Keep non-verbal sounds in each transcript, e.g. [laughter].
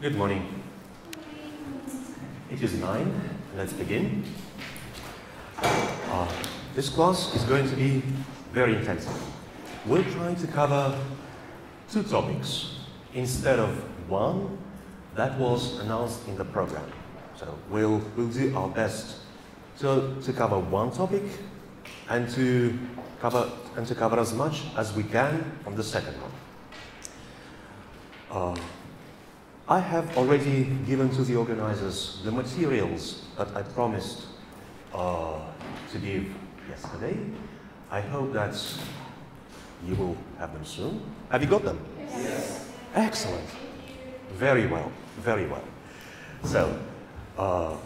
Good morning. It is nine. Let's begin. Uh, this class is going to be very intensive. We'll try to cover two topics instead of one that was announced in the program. So we'll, we'll do our best to, to cover one topic and to cover, and to cover as much as we can on the second one. Uh, I have already given to the organizers the materials that I promised uh, to give yesterday. I hope that you will have them soon. Have you got them? Yes. Excellent. Very well, very well. So, uh,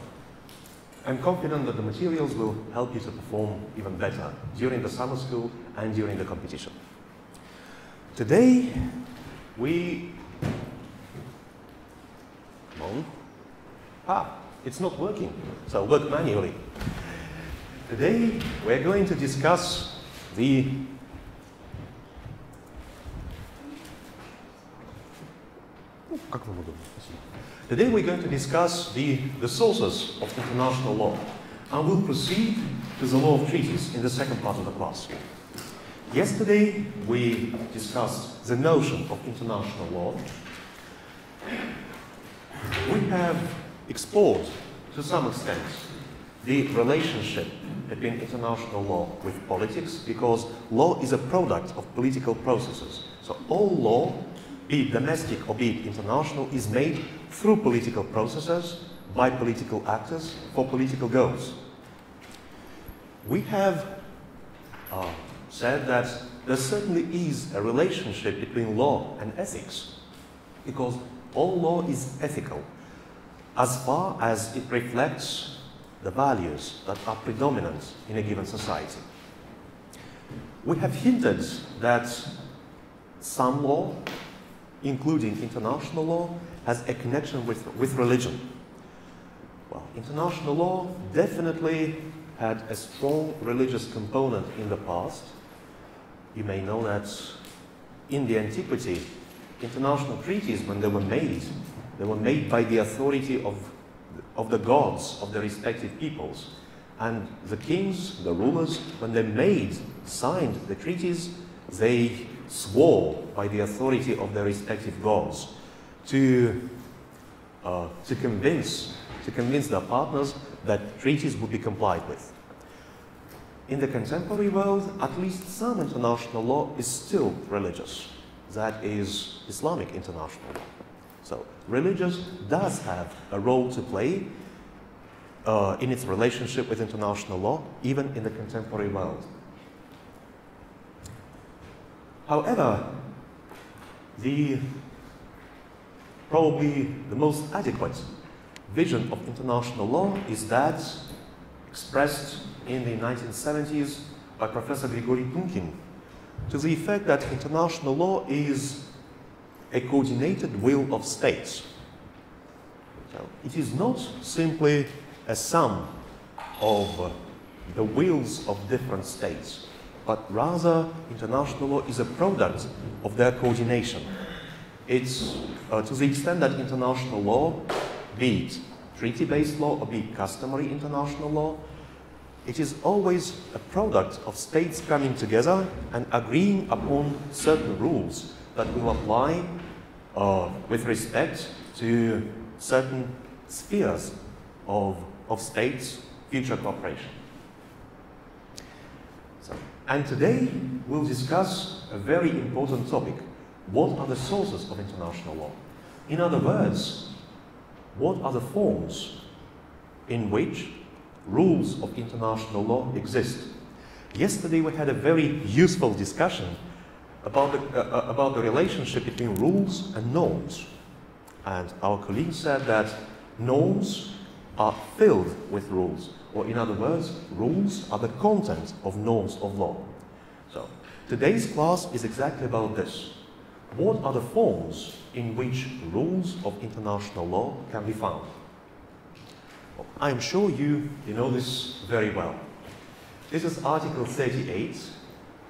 I'm confident that the materials will help you to perform even better during the summer school and during the competition. Today, we on. Ah, it's not working. So work manually. Today we're going to discuss the Today we're going to discuss the, the sources of international law and we'll proceed to the law of treaties in the second part of the class. Yesterday we discussed the notion of international law we have explored to some extent the relationship between international law with politics because law is a product of political processes. So all law, be it domestic or be it international, is made through political processes by political actors for political goals. We have uh, said that there certainly is a relationship between law and ethics because all law is ethical as far as it reflects the values that are predominant in a given society. We have hinted that some law, including international law, has a connection with, with religion. Well, international law definitely had a strong religious component in the past. You may know that in the antiquity, international treaties, when they were made, they were made by the authority of, of the gods of the respective peoples. And the kings, the rulers, when they made, signed the treaties, they swore by the authority of their respective gods to, uh, to, convince, to convince their partners that treaties would be complied with. In the contemporary world, at least some international law is still religious that is Islamic international law. So religious does have a role to play uh, in its relationship with international law, even in the contemporary world. However, the probably the most adequate vision of international law is that expressed in the 1970s by Professor Grigory Tunkin, to the effect that international law is a coordinated will of states. So it is not simply a sum of the wills of different states, but rather international law is a product of their coordination. It's uh, to the extent that international law, be it treaty-based law or be it customary international law, it is always a product of states coming together and agreeing upon certain rules that will apply uh, with respect to certain spheres of, of states' future cooperation. So, and today we'll discuss a very important topic. What are the sources of international law? In other words, what are the forms in which rules of international law exist. Yesterday we had a very useful discussion about the, uh, uh, about the relationship between rules and norms. And our colleague said that norms are filled with rules, or in other words, rules are the content of norms of law. So today's class is exactly about this. What are the forms in which rules of international law can be found? I'm sure you, you know this very well. This is Article 38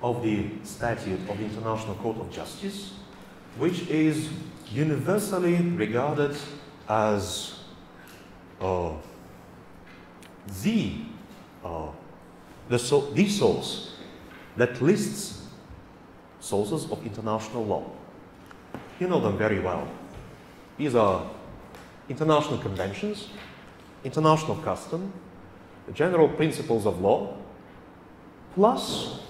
of the Statute of the International Court of Justice, which is universally regarded as uh, the, uh, the, so, the source that lists sources of international law. You know them very well. These are international conventions, international custom, the general principles of law, plus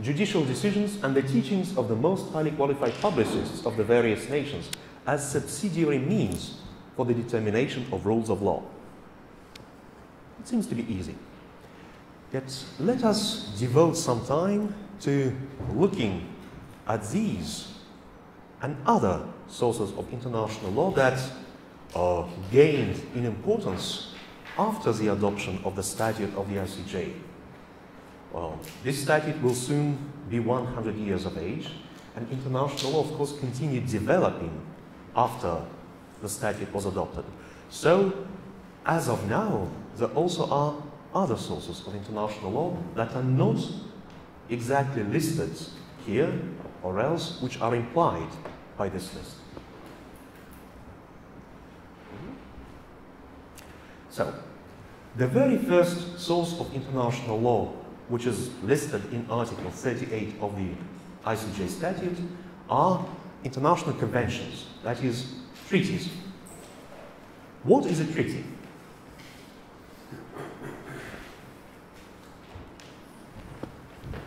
judicial decisions and the teachings of the most highly qualified publicists of the various nations as subsidiary means for the determination of rules of law. It seems to be easy. Yet let us devote some time to looking at these and other sources of international law that uh, gained in importance after the adoption of the statute of the ICJ. Well, this statute will soon be 100 years of age, and international law, of course, continued developing after the statute was adopted. So, as of now, there also are other sources of international law that are not exactly listed here or else which are implied by this list. So, the very first source of international law, which is listed in Article 38 of the ICJ statute, are international conventions, that is, treaties. What is a treaty?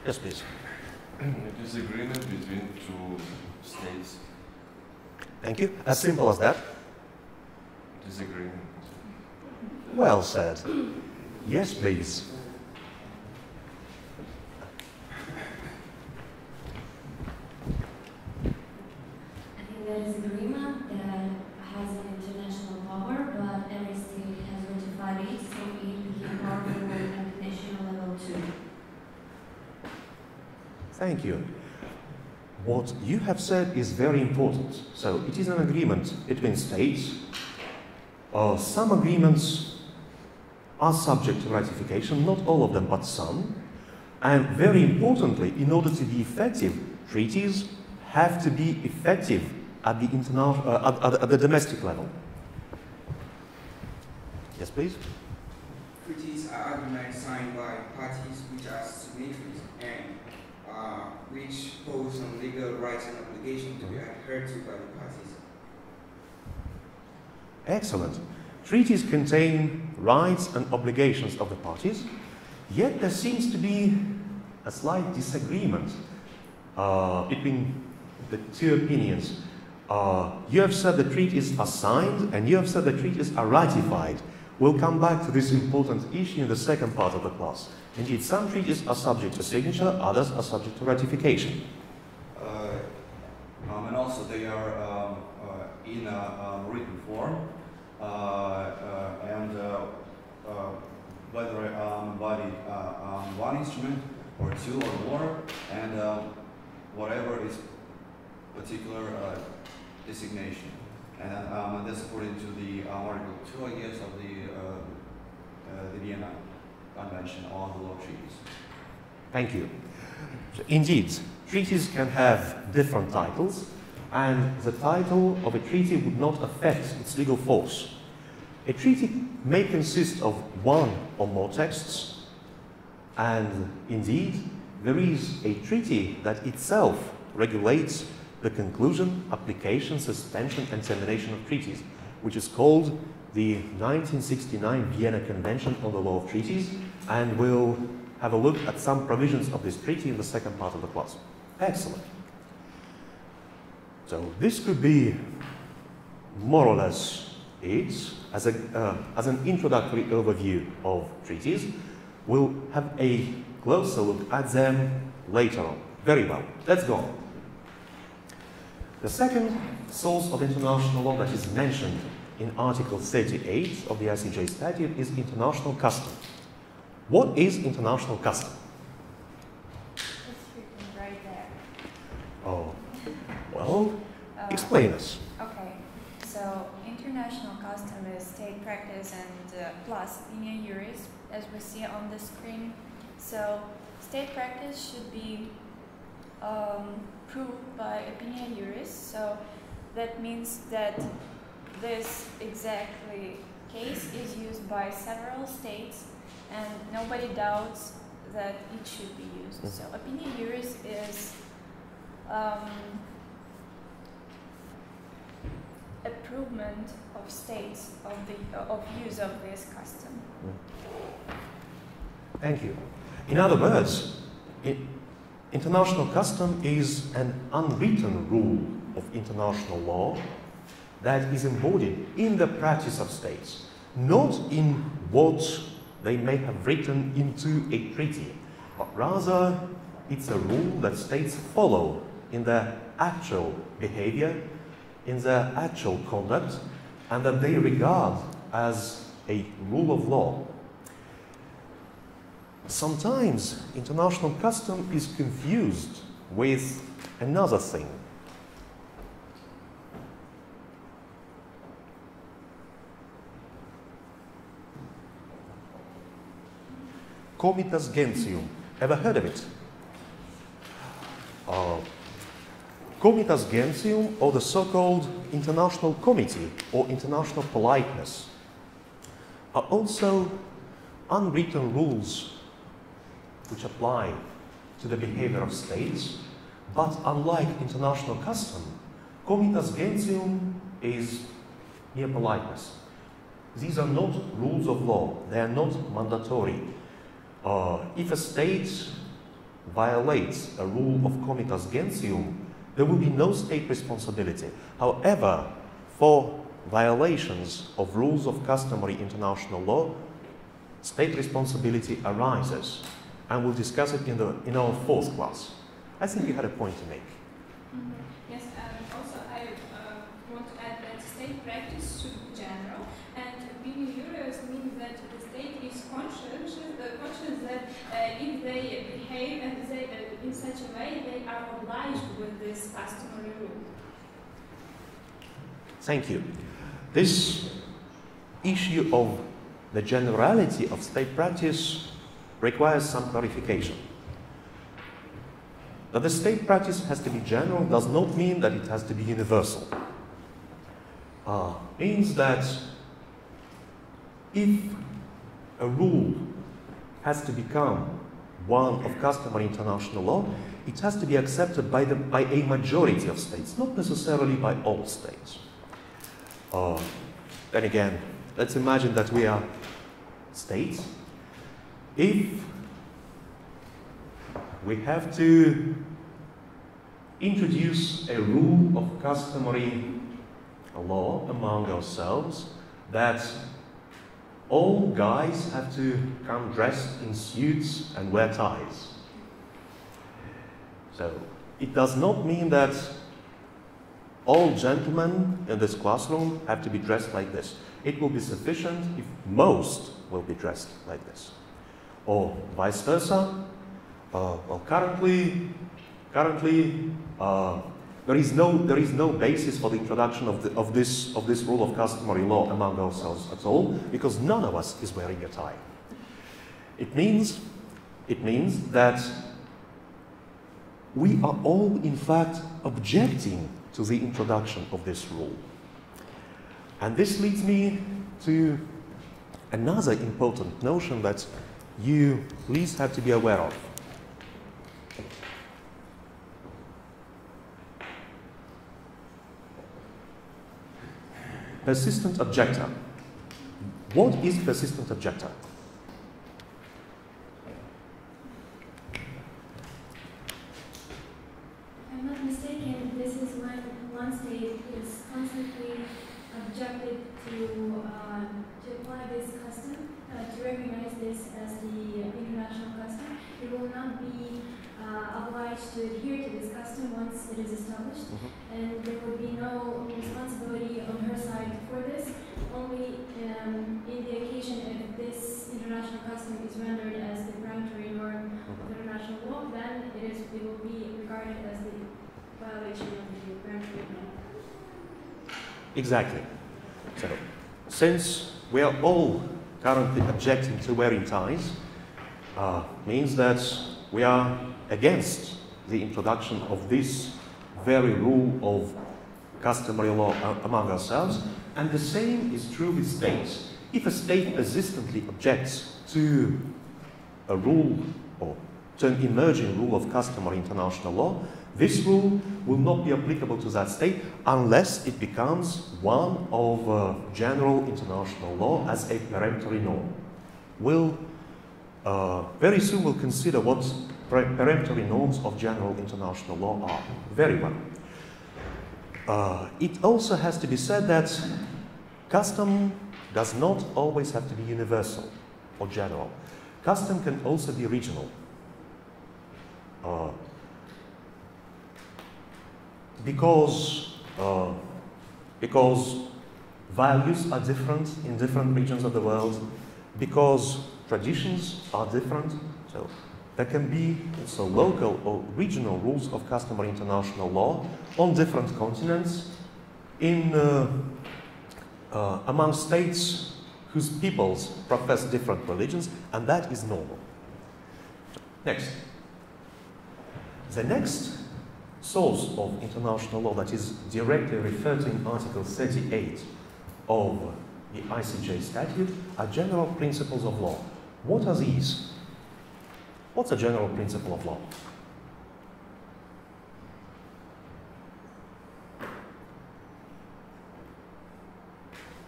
Yes, please. It is agreement between two states. Thank you. As simple as that. Disagreement. Well said. Yes, please. I think there is agreement that has an international power, but every state has ratified it, so it became powerful at level too. Thank you. What you have said is very important. So it is an agreement between states. Uh, some agreements are subject to ratification, not all of them, but some. And very importantly, in order to be effective, treaties have to be effective at the, uh, at, at- at the domestic level. Yes, please. Treaties are agreements signed by parties which are signatories and uh, which pose some legal rights and obligations to be adhered to by the parties. Excellent. Treaties contain rights and obligations of the parties, yet there seems to be a slight disagreement uh, between the two opinions. Uh, you have said the treaties are signed, and you have said the treaties are ratified. We'll come back to this important issue in the second part of the class. Indeed, some treaties are subject to signature, others are subject to ratification. Uh, um, and also they are um, uh, in a um, written form, and uh, uh, whether um, embodied uh, um, one instrument or two or more, and whatever is particular uh, designation. And um, that's according to the uh, Article 2, I guess, of the, uh, uh, the Vienna Convention on the Law of Treaties. Thank you. So indeed, treaties can have different titles, and the title of a treaty would not affect its legal force. A treaty may consist of one or more texts, and indeed, there is a treaty that itself regulates the conclusion, application, suspension, and termination of treaties, which is called the 1969 Vienna Convention on the Law of Treaties, and we'll have a look at some provisions of this treaty in the second part of the class. Excellent. So this could be more or less as, a, uh, as an introductory overview of treaties. We'll have a closer look at them later on. Very well. Let's go on. The second source of international law that is mentioned in Article 38 of the ICJ statute is international custom. What is international custom? It's written right there. Oh, well, Uh, explain us. Okay, so international custom is state practice and uh, plus opinio juris, as we see on the screen. So state practice should be um, proved by opinio juris. So that means that this exactly case is used by several states and nobody doubts that it should be used. So opinio juris is um, improvement of states of the of use of this custom. Thank you. In other words, international custom is an unwritten rule of international law that is embodied in the practice of states, not in what they may have written into a treaty, but rather it's a rule that states follow in their actual behavior, in their actual conduct, and that they regard as a rule of law. Sometimes international custom is confused with another thing. Comitas Gentium. Ever heard of it? Uh, Comitas Gentium, or the so called International Comity or International Politeness, are also unwritten rules which apply to the behavior of states, but unlike international custom, Comitas Gentium is mere politeness. These are not rules of law, they are not mandatory. Uh, if a state violates a rule of Comitas Gentium, there will be no state responsibility. However, for violations of rules of customary international law, state responsibility arises. And we'll discuss it in, the, in our fourth class. I think you had a point to make. Yes, and also I uh, want to add that state practice should be general, and opinio juris means that the state is conscious, uh, conscious that uh, if they behave and they, uh, in such a way, they are obliged with this customary rule. Thank you. This issue of the generality of state practice requires some clarification. That the state practice has to be general does not mean that it has to be universal. Uh, means that if a rule has to become one of customary international law, it has to be accepted by, the, by a majority of states, not necessarily by all states. Uh, then again, let's imagine that we are states. If we have to introduce a rule of customary law among ourselves that all guys have to come dressed in suits and wear ties. So it does not mean that all gentlemen in this classroom have to be dressed like this. It will be sufficient if most will be dressed like this. Or vice versa. Uh, well, currently, currently uh, there, is no, there is no basis for the introduction of, the, of, this, of this rule of customary law among ourselves at all because none of us is wearing a tie. It means, it means that we are all, in fact, objecting to the introduction of this rule. And this leads me to another important notion that you please have to be aware of. Persistent objector. What is persistent objector? I'm not mistaken, this is one state is constantly objected to, uh, to apply this custom, uh, to recognize this as the international custom. It will not be uh, obliged to adhere to this custom once it is established, Mhm. and there will be no responsibility on her side for this. Only um, in the occasion if this international custom is rendered as the peremptory norm of international law, then it is it will be regarded as the violation of the. Exactly. So, since we are all currently objecting to wearing ties, uh, means that we are against the introduction of this very rule of customary law uh, among ourselves, and the same is true with states. If a state persistently objects to a rule or to an emerging rule of customary international law, this rule will not be applicable to that state unless it becomes one of uh, general international law as a peremptory norm. We'll uh, very soon we'll consider what peremptory norms of general international law are. Very well. Uh, it also has to be said that custom does not always have to be universal or general. Custom can also be regional. Uh, because, uh, because values are different in different regions of the world, because traditions are different, so there can be also local or regional rules of customary international law on different continents in uh, uh, among states whose peoples profess different religions, and that is normal. Next. The next source of international law that is directly referred to in Article 38 of the ICJ statute are general principles of law. What are these? What's a general principle of law?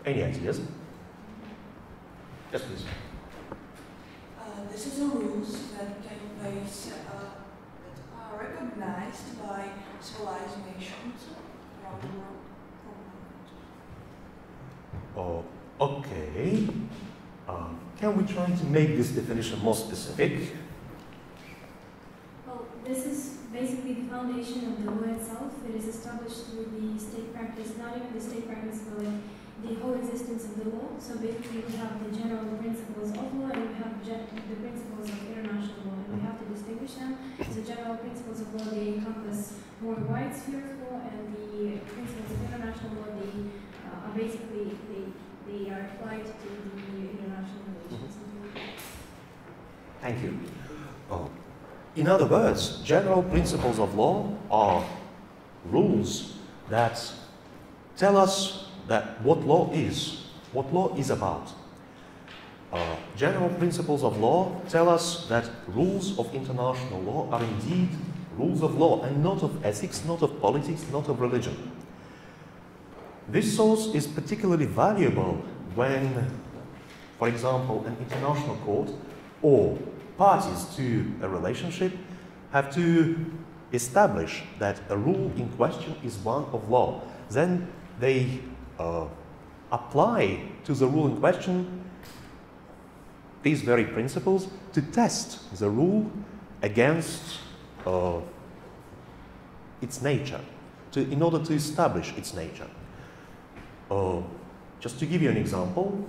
Any ideas? Yes, please. Uh, this is a rules that can place uh, recognized by civilized nations around the world. Oh, world. okay. Um, can we try to make this definition more specific? Well, this is basically the foundation of the law itself. It is established through the state practice, not even the state practice, but like the whole existence of the law. So basically, we have the general principles of law and we have the principles of international law, and we have to distinguish them. So general principles of law they encompass more wide sphere of law, and the principles of international law they uh, are basically they they are applied to the international relations. Thank you. Oh. In other words, general principles of law are rules that tell us that what law is, what law is about. Uh, general principles of law tell us that rules of international law are indeed rules of law and not of ethics, not of politics, not of religion. This source is particularly valuable when, for example, an international court or parties to a relationship have to establish that a rule in question is one of law. Then they uh, apply to the rule in question these very principles to test the rule against uh, its nature, to, in order to establish its nature. Uh, just to give you an example,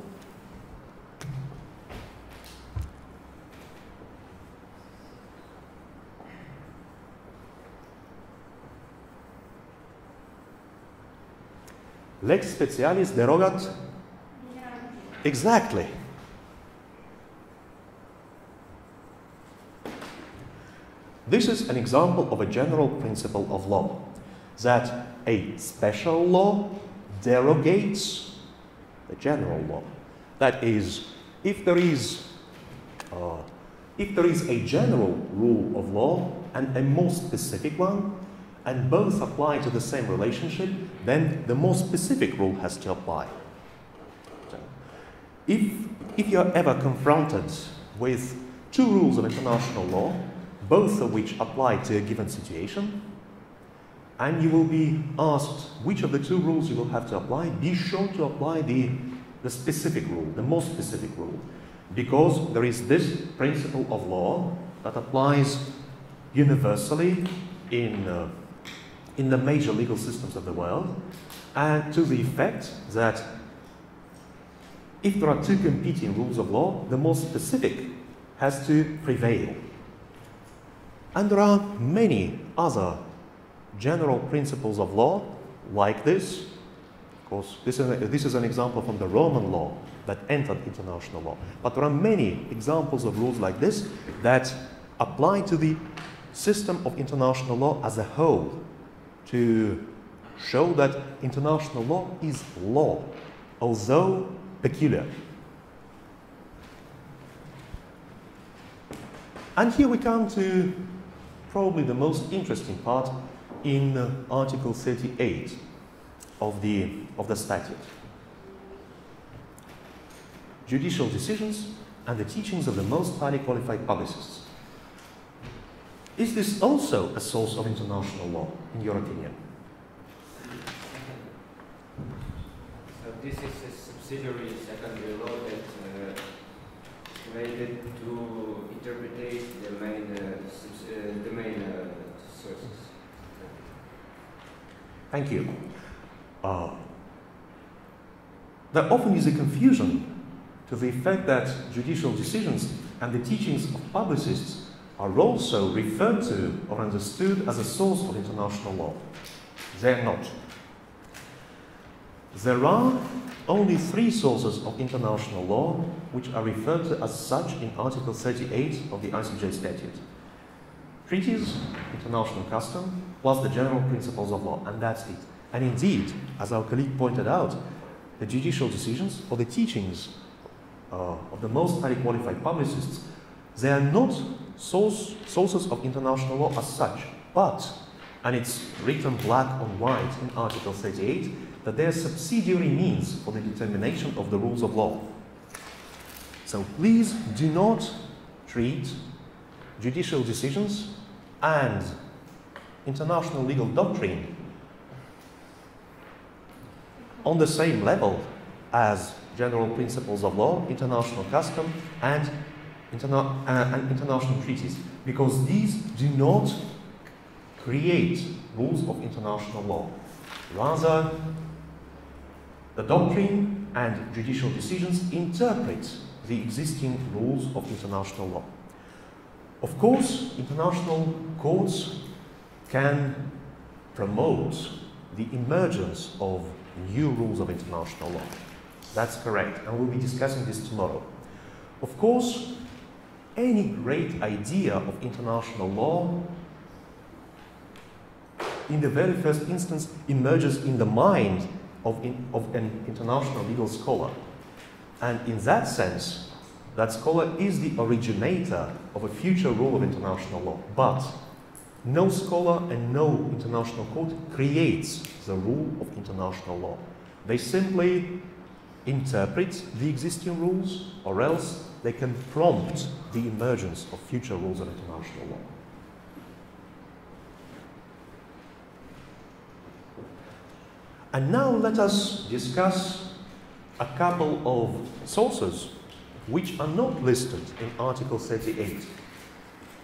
lex specialis derogat exactly This is an example of a general principle of law that a special law derogates the general law. That is, if there is, uh, if there is a general rule of law and a more specific one, and both apply to the same relationship, then the more specific rule has to apply. If, if you're ever confronted with two rules of international law, both of which apply to a given situation, and you will be asked which of the two rules you will have to apply, be sure to apply the, the specific rule, the most specific rule, because there is this principle of law that applies universally in, uh, in the major legal systems of the world, and to the effect that if there are two competing rules of law, the more specific has to prevail. And there are many other general principles of law like this. Of course, this is, a, this is an example from the Roman law that entered international law. But there are many examples of rules like this that apply to the system of international law as a whole to show that international law is law, although peculiar. And here we come to probably the most interesting part in Article 38 of the, of the statute. Judicial decisions and the teachings of the most highly qualified publicists. Is this also a source of international law, in your opinion? So this is a subsidiary secondary law that uh, is created to interpret the main, uh, subs- uh, the main uh, sources. Thank you. Uh, there often is a confusion to the effect that judicial decisions and the teachings of publicists are also referred to or understood as a source of international law. They're not. There are only three sources of international law which are referred to as such in Article 38 of the ICJ statute. Treaties, international custom, plus the general principles of law, and that's it. And indeed, as our colleague pointed out, the judicial decisions or the teachings uh, of the most highly qualified publicists, they are not source, sources of international law as such, but, and it's written black on white in Article 38, that they are subsidiary means for the determination of the rules of law. So please do not treat judicial decisions and international legal doctrine on the same level as general principles of law, international custom, and, interna- uh, and international treaties, because these do not create rules of international law. Rather, the doctrine and judicial decisions interpret the existing rules of international law. Of course, international courts can promote the emergence of new rules of international law. That's correct, and we'll be discussing this tomorrow. Of course, any great idea of international law, in the very first instance, emerges in the mind of, in, of an international legal scholar. And in that sense, that scholar is the originator of a future rule of international law. But no scholar and no international court creates the rule of international law. They simply interpret the existing rules, or else they can prompt the emergence of future rules of international law. And now let us discuss a couple of sources which are not listed in Article 38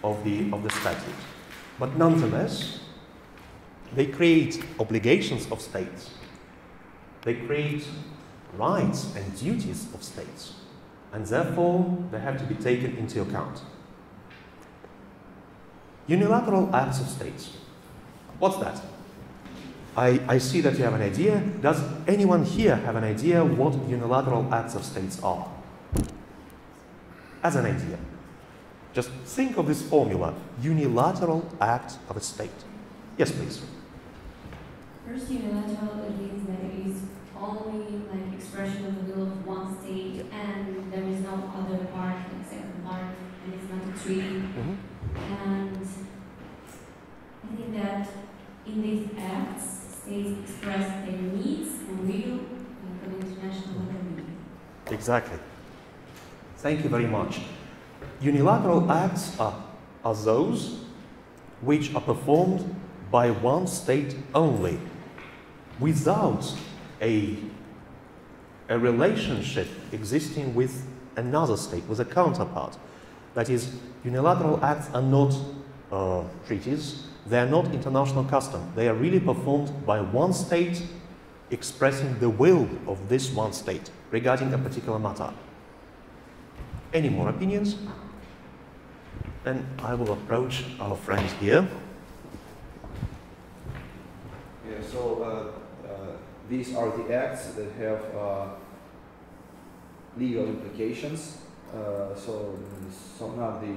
of the, of the statute. But nonetheless, they create obligations of states. They create rights and duties of states. And therefore, they have to be taken into account. Unilateral acts of states. What's that? I, I see that you have an idea. Does anyone here have an idea what unilateral acts of states are? As an idea. Just think of this formula unilateral act of a state. Yes, please. First, unilateral, it means that it is only like expression of the will of one state there is no other part, like second part, and it's not a treaty. Mhm. And I think that in these acts, states express their needs and will like an international community. Exactly. Thank you very much. Unilateral acts are, are those which are performed by one state only, without a, a relationship existing with another state, with a counterpart. That is, unilateral acts are not uh, treaties, they are not international custom. They are really performed by one state expressing the will of this one state regarding a particular matter. Any more opinions? Then I will approach our friend here. Yeah, so uh, uh, these are the acts that have uh, legal implications. Uh, so some of the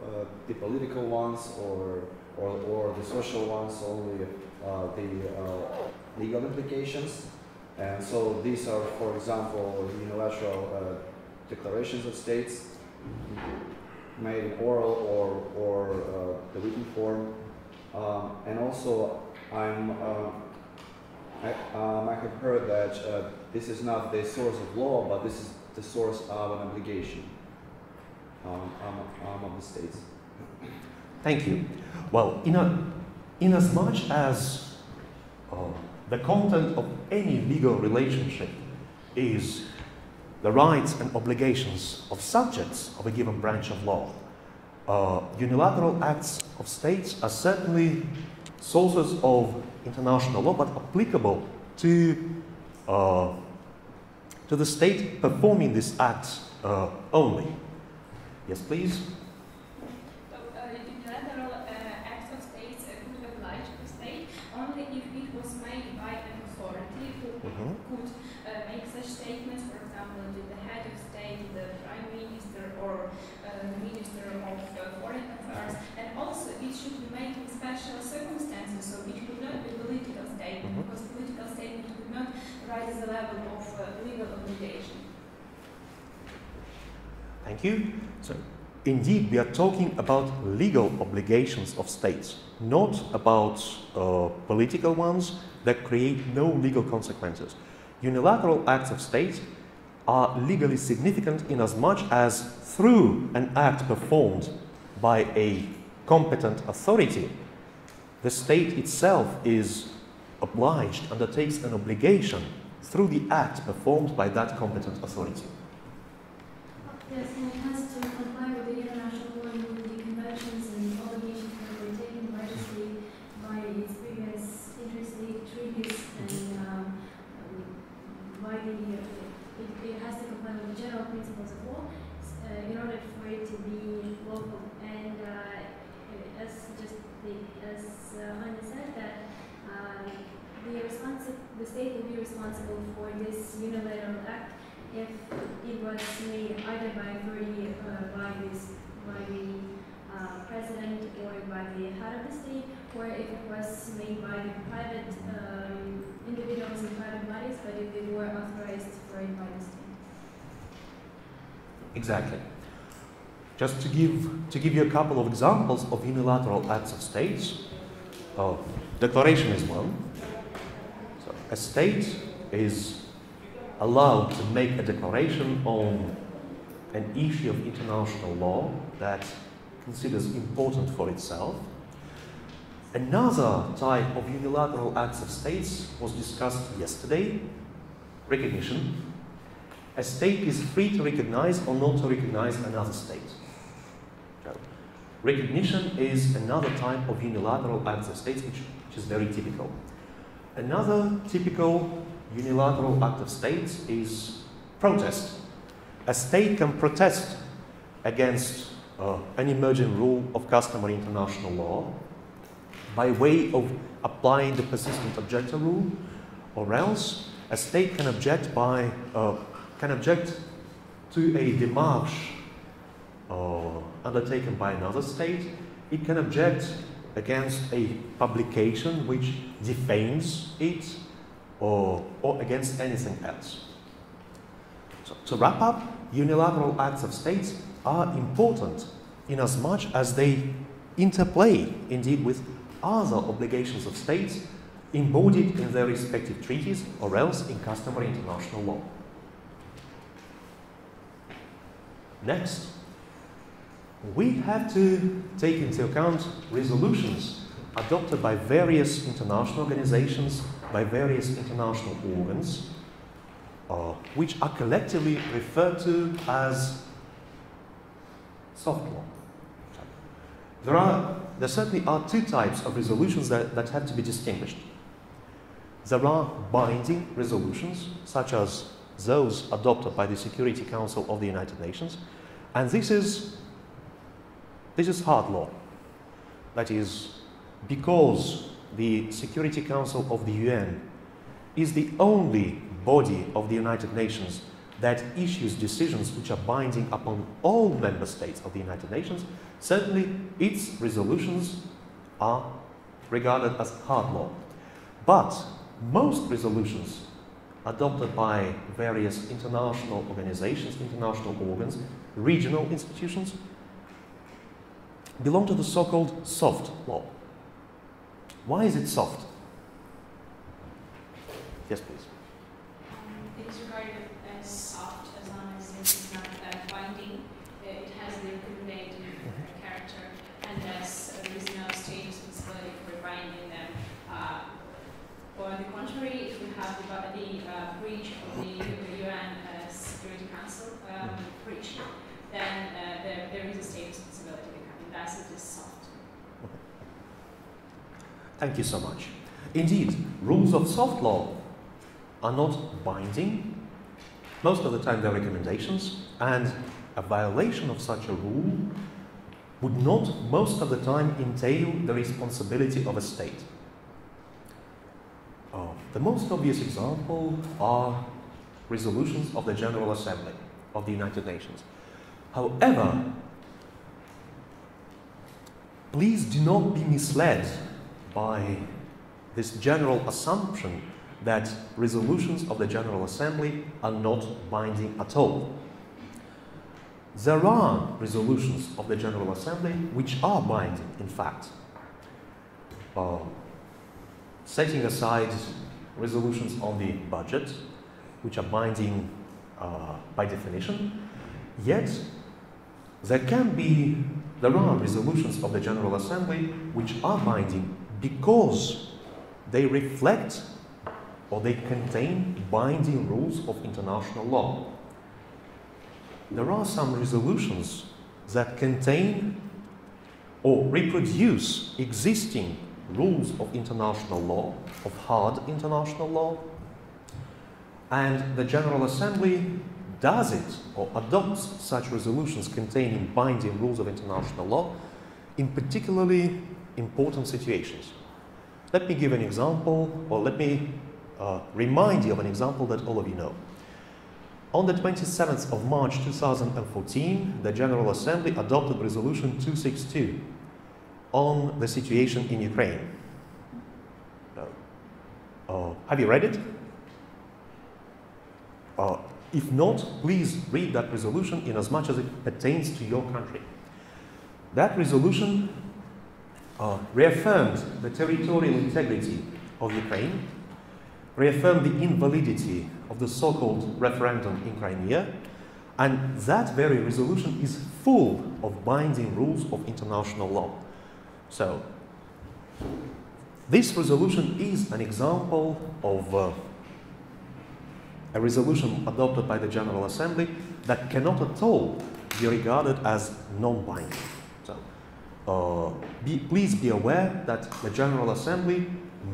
uh, the political ones or, or, or the social ones, only uh, the uh, legal implications. And so these are, for example, unilateral uh, declarations of states made in oral or, or uh, the written form. Um, and also, I'm, I, um, I have heard that uh, this is not the source of law, but this is the source of an obligation um, um, um, of the states. Thank you. Well, in, a, in as much as uh, the content of any legal relationship is the rights and obligations of subjects of a given branch of law, uh, unilateral acts of states are certainly sources of international law, but applicable to, uh, to the state performing this act uh, only. Yes, please. So, uh, unilateral uh, acts of states uh, could apply to the state only if it was made by an authority who Mhm. could uh, make such statements, for example, to the head of state, the prime minister, or uh, the minister of uh, foreign affairs, and also it should be made in special circumstances, so it could not be political statement, Mhm. because political statement could not rise the level of uh, legal obligation. Thank you. So, indeed, we are talking about legal obligations of states, not about uh, political ones that create no legal consequences. Unilateral acts of states are legally significant in as much as through an act performed by a competent authority, the state itself is obliged, undertakes an obligation through the act performed by that competent authority. Yes, and it has to comply with the international law, including the conventions and obligations that were taken by the state by its previous interstate treaties and um, um, by the, uh, it, it has to comply with the general principles of law uh, in order for it to be local. And uh, as just the, as uh, Anya said, that uh, the responsi- the state will be responsible for this unilateral act if it was made either by authority uh, by this by the uh, president or by the head of the state, or if it was made by the private um, individuals and private bodies, but if they were authorized for it by the state. Exactly. Just to give, to give you a couple of examples of unilateral acts of states, uh, declaration is one. So a state is allowed to make a declaration on an issue of international law that considers important for itself. Another type of unilateral acts of states was discussed yesterday, recognition. A state is free to recognize or not to recognize another state. Recognition is another type of unilateral acts of states which, which is very typical. Another typical unilateral act of states is protest. A state can protest against uh, an emerging rule of customary international law by way of applying the persistent objector rule, or else a state can object by uh, can object to a démarche uh, undertaken by another state. It can object against a publication which defames it or, or against anything else. So, to wrap up, unilateral acts of states are important in as much as they interplay indeed with other obligations of states embodied in their respective treaties or else in customary international law. Next, we have to take into account resolutions adopted by various international organizations, by various international organs, uh, which are collectively referred to as soft law. There, are, there certainly are two types of resolutions that, that have to be distinguished. There are binding resolutions, such as those adopted by the Security Council of the United Nations, and this is, this is hard law. That is, because the Security Council of the UN is the only body of the United Nations that issues decisions which are binding upon all member states of the United Nations, certainly its resolutions are regarded as hard law. But most resolutions adopted by various international organizations, international organs, regional institutions, belong to the so called soft law. Why is it soft? Yes, please. Um, it is regarded as soft as long as it is not uh, binding. It has the accommodating uh, character, and thus uh, there is no state responsibility for binding them. Uh, or the contrary, if we have the, the uh, breach of the UN uh, Security Council um, breach, then uh, there, there is a state responsibility, and thus it is soft. Thank you so much. Indeed, rules of soft law are not binding. Most of the time, they're recommendations, and a violation of such a rule would not, most of the time, entail the responsibility of a state. Uh, the most obvious example are resolutions of the General Assembly of the United Nations. However, please do not be misled by this general assumption that resolutions of the General Assembly are not binding at all. There are resolutions of the General Assembly which are binding, in fact. Uh, setting aside resolutions on the budget, which are binding uh, by definition, yet there can be, there are resolutions of the General Assembly which are binding because they reflect or they contain binding rules of international law. There are some resolutions that contain or reproduce existing rules of international law, of hard international law, and the General Assembly does it or adopts such resolutions containing binding rules of international law in particularly important situations. Let me give an example, or let me uh, remind you of an example that all of you know. On the 27th of March 2014, the General Assembly adopted Resolution 262 on the situation in Ukraine. Uh, have you read it? Uh, if not, please read that resolution in as much as it pertains to your country. That resolution uh, reaffirmed the territorial integrity of Ukraine, reaffirmed the invalidity of the so called referendum in Crimea, and that very resolution is full of binding rules of international law. So, this resolution is an example of uh, a resolution adopted by the General Assembly that cannot at all be regarded as non binding. Uh, be, please be aware that the General Assembly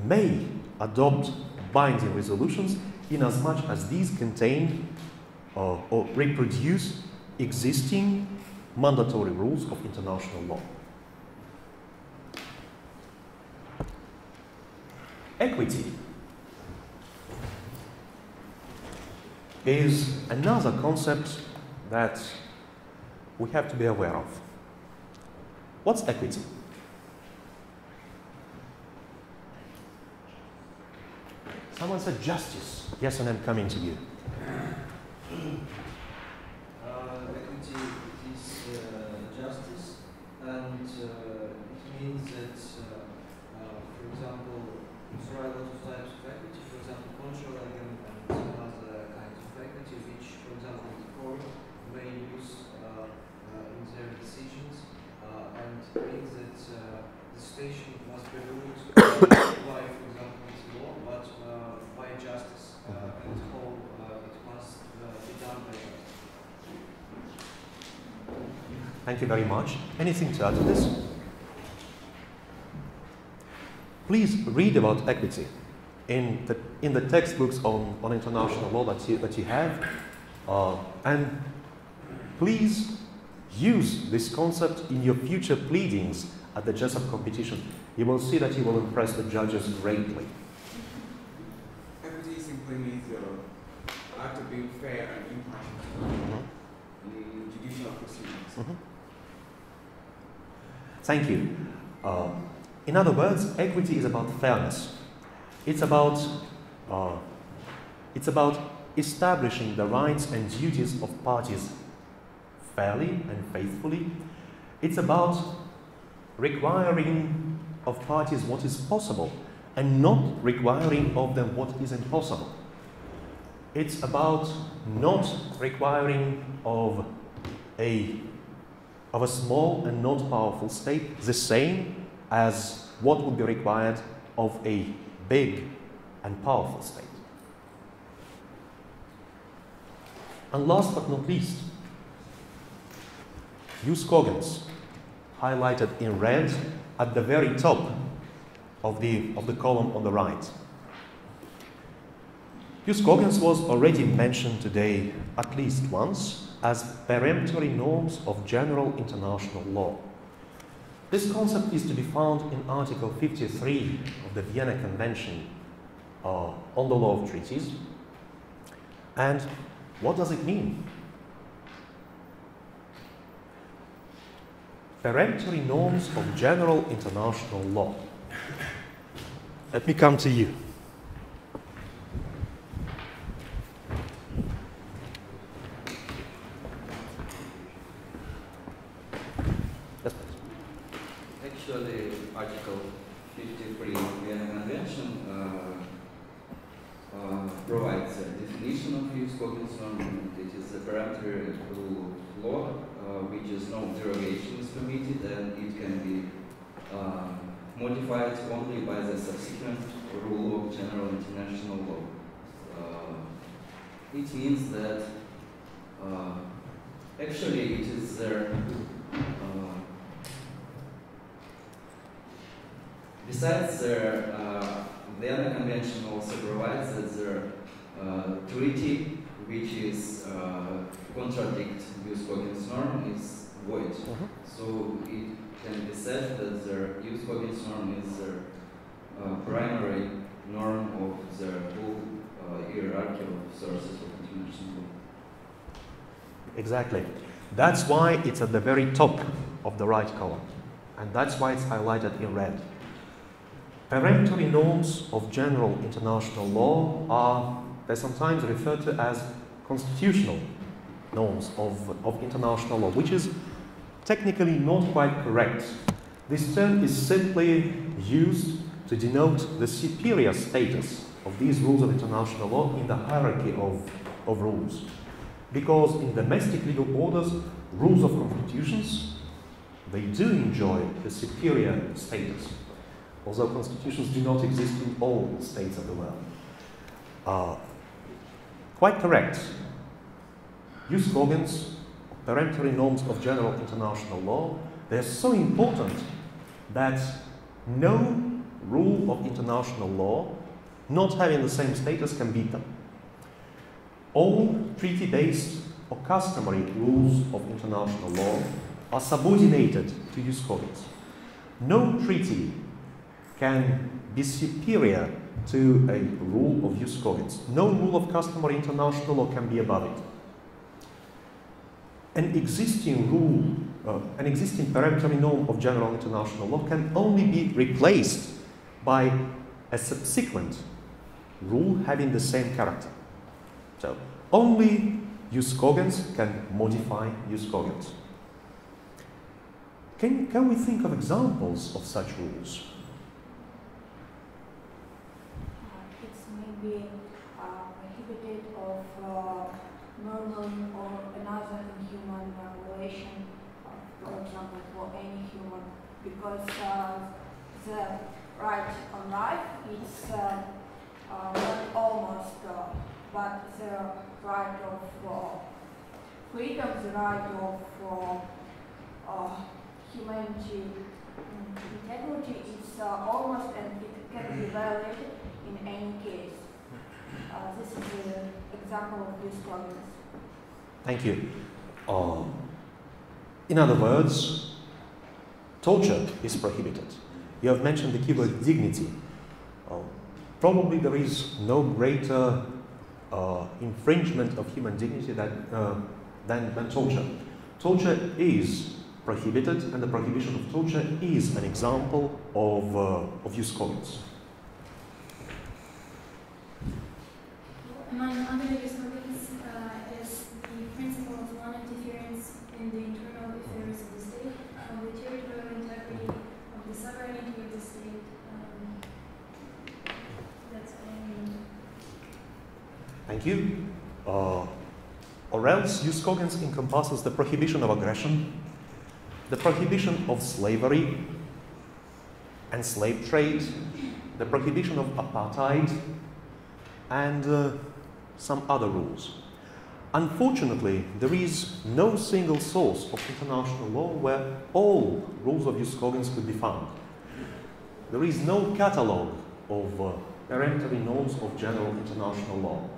may adopt binding resolutions in as much as these contain uh, or reproduce existing mandatory rules of international law. Equity is another concept that we have to be aware of. What's equity? Someone said justice. Yes, and I'm coming to you. Uh, equity is uh, justice, and uh, it means that, uh, uh, for example, there are a lot of types of equity, for example, contrary and, and other kinds of equity, which, for example, the court may use uh, uh, in their decisions, uh, and means that uh, the station must be ruled uh, by, for example, its law, but uh, by justice, uh, and how uh, it must uh, be done by justice. Thank you very much. Anything to add to this? Please read about equity in the, in the textbooks on, on international law that you, that you have. Uh, and please use this concept in your future pleadings at the Jessup competition. You will see that you will impress the judges greatly. Equity simply means uh, have to be fair and impartial in the judicial Mhm. Thank you. Uh, in other words, equity is about fairness. It's about uh, it's about establishing the rights and duties of parties fairly and faithfully. It's about requiring of parties what is possible and not requiring of them what is impossible. It's about not requiring of a of a small and not powerful state the same as what would be required of a big and powerful state. And last but not least, jus cogens, highlighted in red at the very top of the, of the column on the right. Jus cogens was already mentioned today at least once as peremptory norms of general international law. This concept is to be found in Article 53 of the Vienna Convention uh, on the law of treaties. And what does it mean? Peremptory norms of general international law. Let me come to you. Yes, please. Actually, Article 53 of Vienna Convention uh, uh, provides a cogens norm. It is a peremptory rule of law, uh, which is no derogation is permitted, and it can be uh, modified only by the subsequent rule of general international law. Uh, it means that uh, actually it is there. Uh, Besides, the uh, Vienna Convention also provides that the uh, treaty which is uh, contradict cogens norm is void. Mhm. So it can be said that the jus cogens norm is the uh, primary norm of the whole uh, hierarchy of sources of international law. Exactly. That's why it's at the very top of the right column. And that's why it's highlighted in red. Peremptory norms of general international law are, they're sometimes referred to as constitutional norms of, of international law, which is technically not quite correct. This term is simply used to denote the superior status of these rules of international law in the hierarchy of, of rules. Because in domestic legal orders, rules of constitutions, they do enjoy the superior status, although constitutions do not exist in all states of the world. Uh, quite correct. Jus cogens, peremptory norms of general international law, they're so important that no rule of international law not having the same status can beat them. All treaty based or customary rules of international law are subordinated to jus cogens. No treaty can be superior to a rule of jus cogens. No rule of customary international law can be above it. An existing rule, uh, an existing peremptory norm of general international law can only be replaced by a subsequent rule having the same character. So only jus can modify jus. Can, can we think of examples of such rules? Uh, maybe uh, prohibited of uh, or another inhuman uh, relation, uh, for example, for any human, because uh, the right on life is uh, uh, not almost, uh, but the right of uh, freedom, the right of uh, uh, humanity, mm, integrity is uh, almost and it can be violated in any case. Uh, this is an example of these problems. Thank you. Uh, in other words, torture is prohibited. You have mentioned the keyword dignity. Uh, probably there is no greater uh, infringement of human dignity that, uh, than, than torture. Torture is prohibited, and the prohibition of torture is an example of, uh, of jus cogens. Among other jus cogens uh, is the principle of non-interference in the internal affairs of the state, of the territorial integrity, of the sovereignty of the state. Um, that's what I mean. Thank you. Uh, or else jus cogens encompasses the prohibition of aggression, the prohibition of slavery and slave trade, the prohibition of apartheid, and uh, some other rules. Unfortunately, there is no single source of international law where all rules of jus cogens could be found. There is no catalogue of uh, peremptory norms of general international law.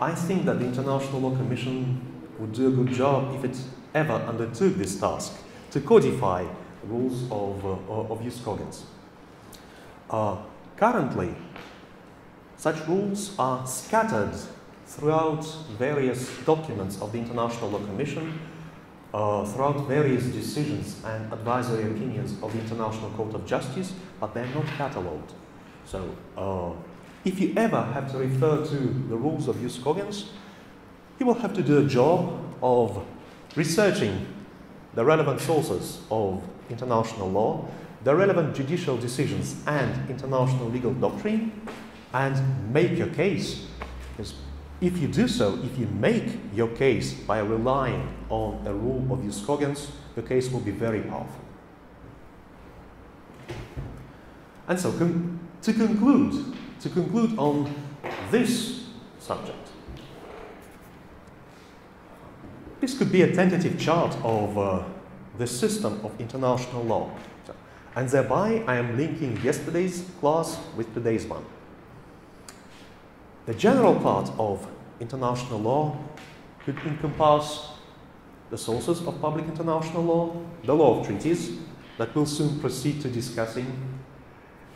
I think that the International Law Commission would do a good job if it ever undertook this task to codify rules of, uh, of jus cogens. Uh, currently, such rules are scattered throughout various documents of the International Law Commission, uh, throughout various decisions and advisory opinions of the International Court of Justice, but they're not catalogued. So, uh, if you ever have to refer to the rules of jus cogens, you will have to do a job of researching the relevant sources of international law, the relevant judicial decisions and international legal doctrine, and make your case. Because if you do so, if you make your case by relying on a rule of jus cogens, your case will be very powerful. And so, con to conclude, to conclude on this subject, this could be a tentative chart of uh, the system of international law. And thereby, I am linking yesterday's class with today's one. The general part of international law could encompass the sources of public international law, the law of treaties that we'll soon proceed to discussing,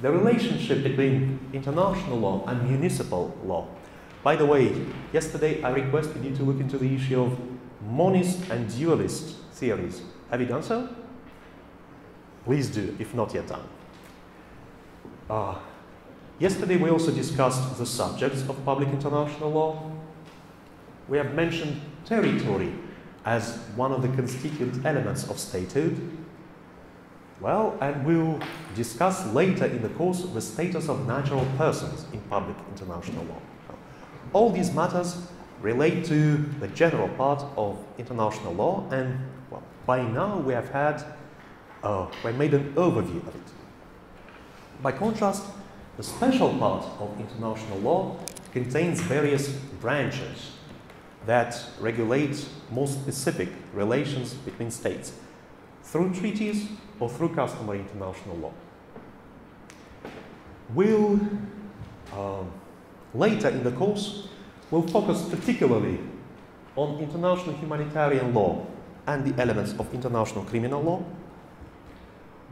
the relationship between international law and municipal law. By the way, yesterday I requested you to look into the issue of monist and dualist theories. Have you done so? Please do, if not yet done. Uh, yesterday we also discussed the subjects of public international law. We have mentioned territory as one of the constituent elements of statehood. Well, and we'll discuss later in the course the status of natural persons in public international law. All these matters relate to the general part of international law, and well, by now we have had, uh, we made an overview of it. By contrast, the special part of international law contains various branches that regulate more specific relations between states through treaties or through customary international law. We'll, uh, later in the course, we'll focus particularly on international humanitarian law and the elements of international criminal law.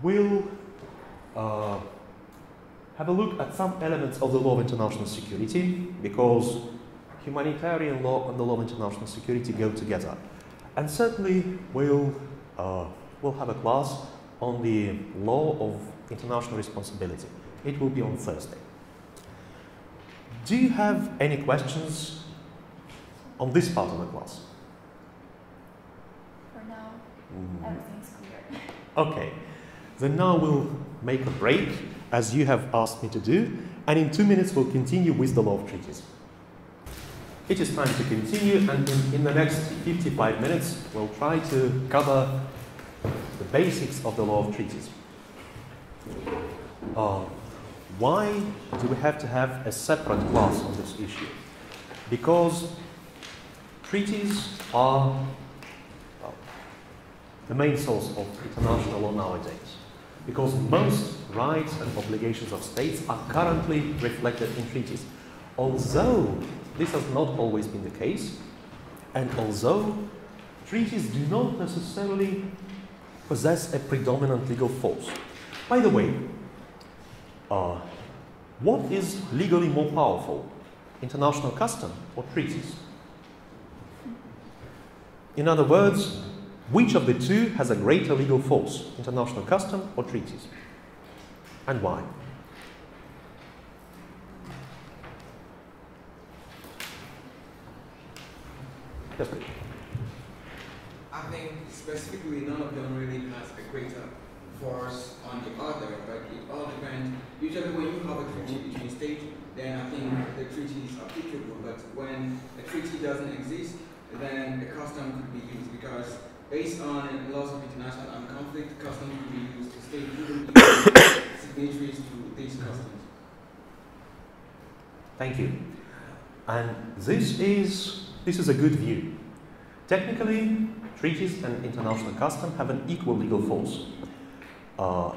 We'll uh, have a look at some elements of the law of international security because humanitarian law and the law of international security go together. And certainly we'll, uh, we'll have a class on the law of international responsibility. It will be on Thursday. Do you have any questions on this part of the class? For now, Mm. everything's clear. [laughs] Okay, then now we'll make a break as you have asked me to do, and in two minutes we'll continue with the law of treaties. It is time to continue, and in, in the next 55 minutes we'll try to cover the basics of the law of treaties. Uh, why do we have to have a separate class on this issue? Because treaties are the main source of international law nowadays. Because most rights and obligations of states are currently reflected in treaties. Although this has not always been the case, and although treaties do not necessarily possess a predominant legal force. By the way, uh, what is legally more powerful, international custom or treaties? In other words, which of the two has a greater legal force, international custom or treaties? And why? Yes, please. I think specifically none of them really has a greater force on the other, but it all depends. Usually when you have a treaty between states, then I think the treaty is applicable, but when a treaty doesn't exist, then a custom could be used because based on laws of international armed conflict, custom could be used to state to these customs. Thank you. And this is this is a good view. Technically, treaties and international custom have an equal legal force. Uh,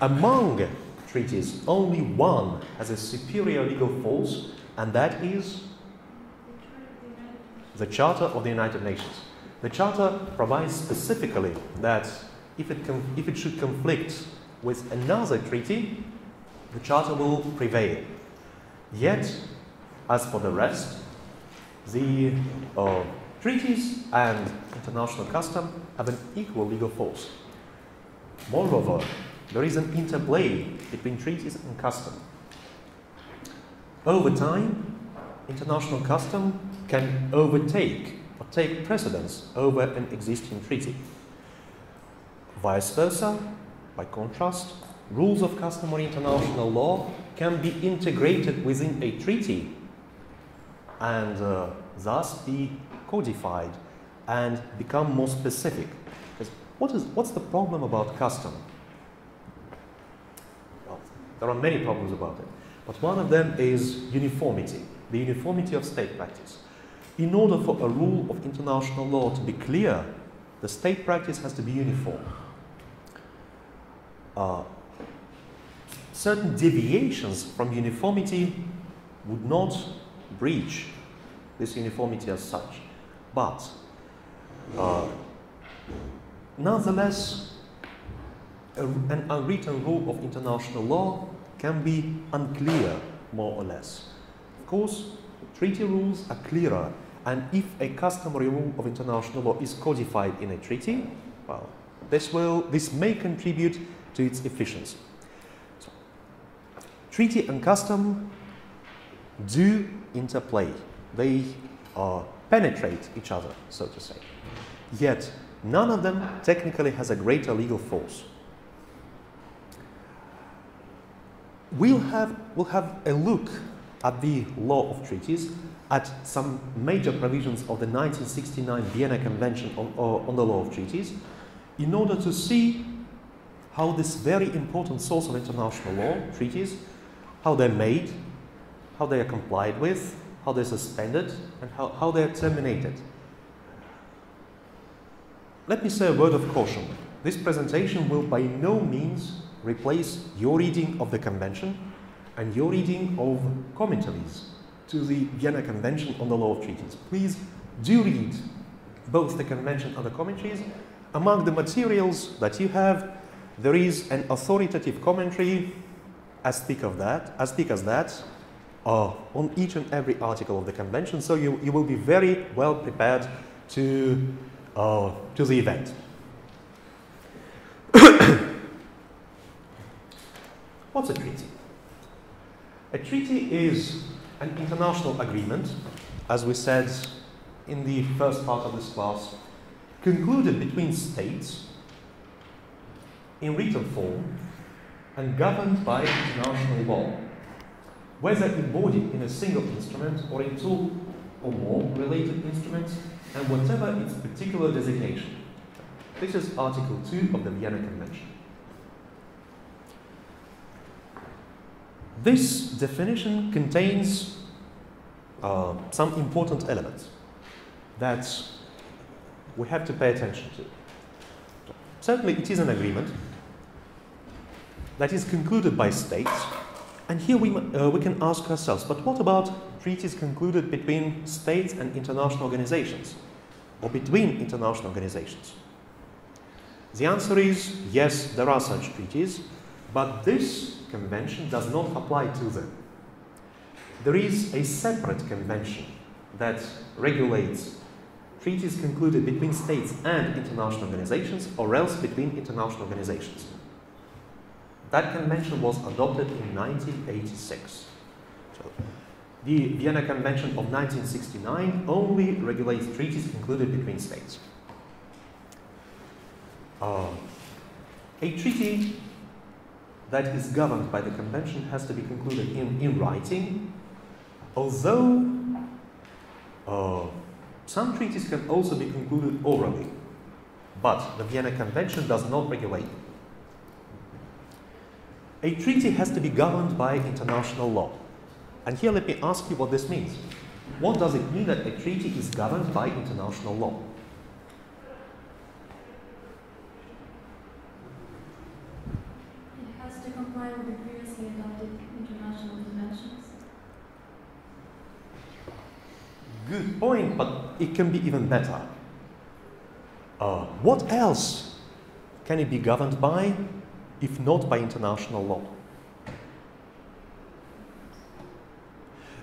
among treaties, only one has a superior legal force, and that is the Charter of the United Nations. The Charter provides specifically that if it, if it should conflict with another treaty, the Charter will prevail. Yet, as for the rest, the uh, treaties and international custom have an equal legal force. Moreover, there is an interplay between treaties and custom. Over time, international custom can overtake or take precedence over an existing treaty. Vice versa, by contrast, rules of customary international law can be integrated within a treaty and uh, thus be codified and become more specific. Because what is, what's the problem about custom? Well, there are many problems about it, but one of them is uniformity, the uniformity of state practice. In order for a rule of international law to be clear, the state practice has to be uniform. Uh, certain deviations from uniformity would not breach this uniformity as such. But uh, nonetheless, a, an unwritten rule of international law can be unclear, more or less. Of course, treaty rules are clearer, and if a customary rule of international law is codified in a treaty, well, this will this may contribute to its efficiency. So, treaty and custom do interplay. They uh, penetrate each other, so to say. Yet, none of them technically has a greater legal force. We'll have, we'll have a look at the law of treaties, at some major provisions of the 1969 Vienna Convention on, uh, on the law of treaties, in order to see how this very important source of international law, treaties, how they're made, how they are complied with, how they're suspended, and how, how they're terminated. Let me say a word of caution. This presentation will by no means replace your reading of the convention and your reading of commentaries to the Vienna Convention on the Law of Treaties. Please do read both the convention and the commentaries. Among the materials that you have, there is an authoritative commentary as thick of that, as thick as that, uh, on each and every article of the convention, so you, you will be very well prepared to, uh, to the event. [coughs] What's a treaty? A treaty is an international agreement, as we said in the first part of this class, concluded between states in written form and governed by international law, whether embodied in a single instrument or in two or more related instruments, and whatever its particular designation. This is Article 2 of the Vienna Convention. This definition contains uh, some important elements that we have to pay attention to. Certainly, it is an agreement that is concluded by states, and here we, uh, we can ask ourselves but what about treaties concluded between states and international organizations, or between international organizations? The answer is yes, there are such treaties, but this convention does not apply to them. there is a separate convention that regulates treaties concluded between states and international organizations or else between international organizations. That convention was adopted in 1986. So, the Vienna Convention of 1969 only regulates treaties concluded between states. Uh, a treaty that is governed by the convention has to be concluded in, in writing, although uh, some treaties can also be concluded orally, but the Vienna Convention does not regulate. A treaty has to be governed by international law. And here let me ask you what this means. What does it mean that a treaty is governed by international law? It has to comply with the previously adopted international conventions. Good point, but it can be even better. Uh, what else can it be governed by if not by international law?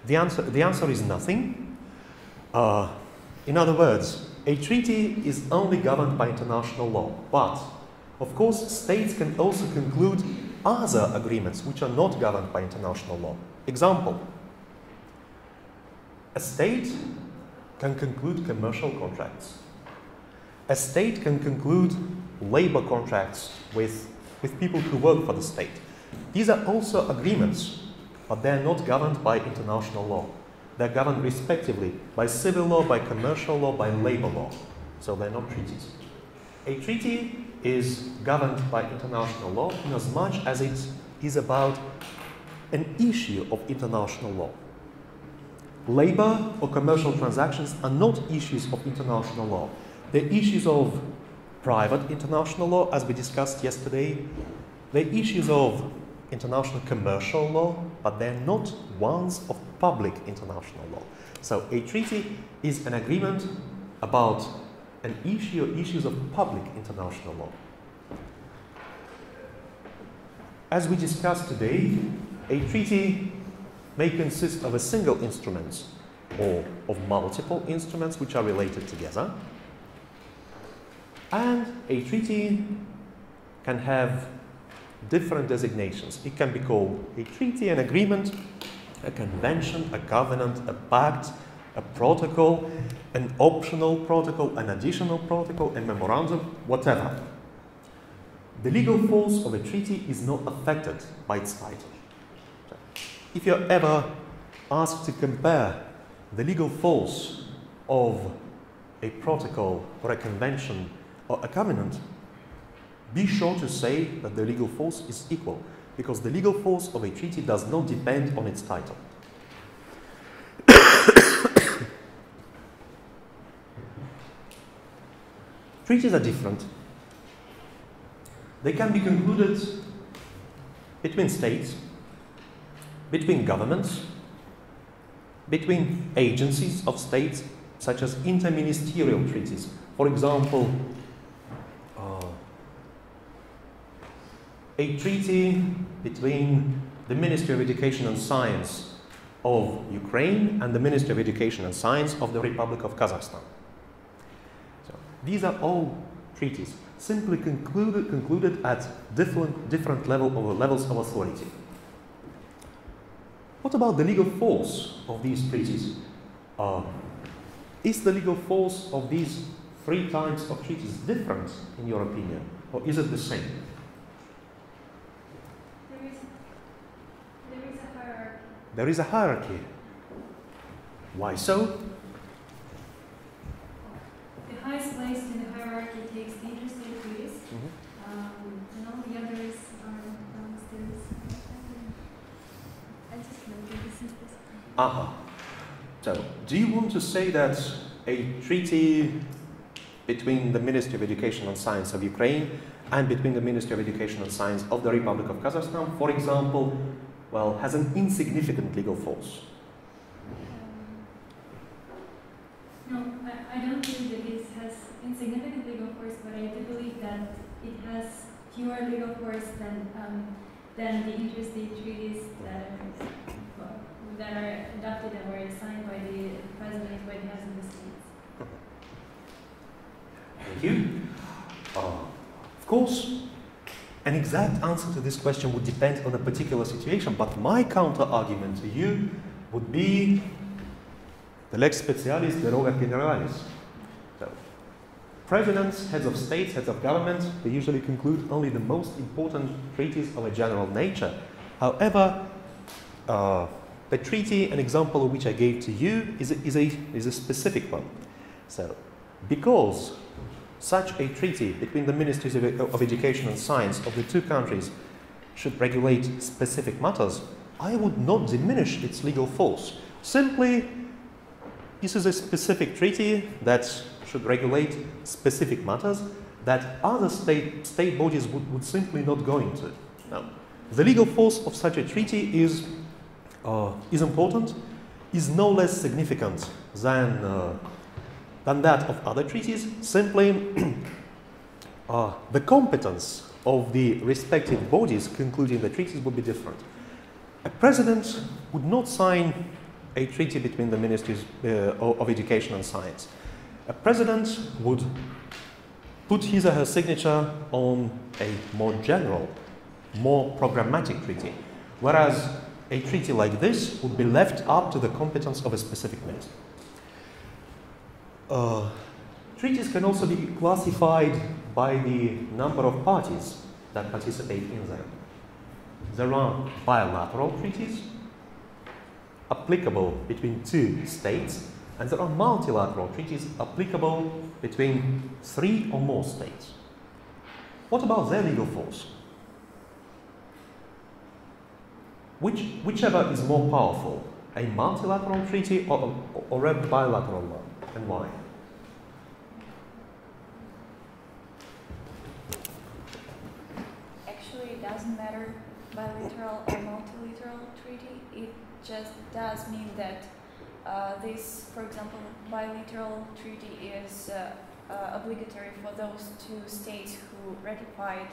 The answer, the answer is nothing. Uh, in other words, a treaty is only governed by international law, but of course, states can also conclude other agreements which are not governed by international law. Example a state can conclude commercial contracts. A state can conclude labor contracts with, with people who work for the state. These are also agreements, but they're not governed by international law. They're governed respectively by civil law, by commercial law, by labor law. So they're not treaties. A treaty is governed by international law in as much as it is about an issue of international law. Labor or commercial transactions are not issues of international law. They're issues of private international law, as we discussed yesterday. They're issues of international commercial law, but they're not ones of public international law. So a treaty is an agreement about an issue or issues of public international law. As we discussed today, a treaty may consist of a single instrument or of multiple instruments which are related together. And a treaty can have different designations. It can be called a treaty, an agreement, a convention, a covenant, a pact, a protocol, an optional protocol, an additional protocol, a memorandum, whatever. The legal force of a treaty is not affected by its title. If you're ever asked to compare the legal force of a protocol or a convention or a covenant, be sure to say that the legal force is equal because the legal force of a treaty does not depend on its title. [coughs] Treaties are different. They can be concluded between states, between governments, between agencies of states, such as interministerial treaties. For example, a treaty between the Ministry of Education and Science of Ukraine and the Ministry of Education and Science of the Republic of Kazakhstan. So these are all treaties simply concluded, concluded at different, different level of, levels of authority. What about the legal force of these treaties? Uh, is the legal force of these three types of treaties different, in your opinion, or is it the same? There is, there is a hierarchy. There is a hierarchy. Why so? The highest place in the hierarchy takes the interstate treaties, Mhm. um, and all the others are downstairs. I just know this is this. Aha. So, do you want to say that a treaty between the Ministry of Education and Science of Ukraine and between the Ministry of Education and Science of the Republic of Kazakhstan, for example, well, has an insignificant legal force? No, I, I don't believe that it has insignificant legal force, but I do believe that it has fewer legal force than um, than the interstate treaties that are well, that are adopted or signed by the president by the heads of the states. Thank you. Uh, of course, an exact answer to this question would depend on a particular situation, but my counter argument to you would be the lex specialis derogat generalis. So, presidents, heads of states, heads of governments, they usually conclude only the most important treaties of a general nature. However, uh, the treaty, an example of which I gave to you, is a, is a, is a specific one. So, because such a treaty between the Ministries of, Education and Science of the two countries should regulate specific matters, I would not diminish its legal force. Simply, this is a specific treaty that should regulate specific matters that other state, state bodies would, would simply not go into. Now, the legal force of such a treaty is, uh, is important, is no less significant than, uh, than that of other treaties. Simply, [clears throat] uh, the competence of the respective bodies concluding the treaties would be different. A president would not sign a treaty between the ministries uh, of education and science. A president would put his or her signature on a more general, more programmatic treaty, whereas a treaty like this would be left up to the competence of a specific minister. Uh, treaties can also be classified by the number of parties that participate in them. There are bilateral treaties, applicable between two states, and there are multilateral treaties applicable between three or more states. What about their legal force? Which, whichever is more powerful, a multilateral treaty or, or a bilateral one, and why? Actually, it doesn't matter bilateral or multilateral treaty. It just does mean that uh, this, for example, bilateral treaty is uh, uh, obligatory for those two states who ratified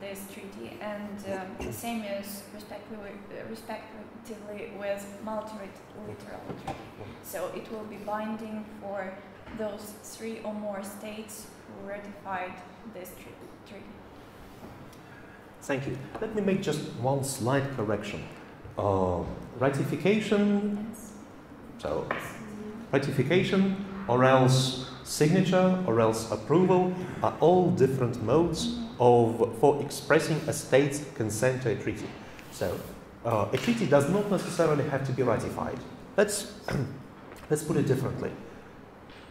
this treaty, and um, the same is respectively, respectively with multilateral treaty. So it will be binding for those three or more states who ratified this treaty. Thank you. Let me make just one slight correction. Uh, ratification, so ratification or else signature or else approval are all different modes of, for expressing a state's consent to a treaty. So uh, a treaty does not necessarily have to be ratified. Let's, [clears throat] let's put it differently.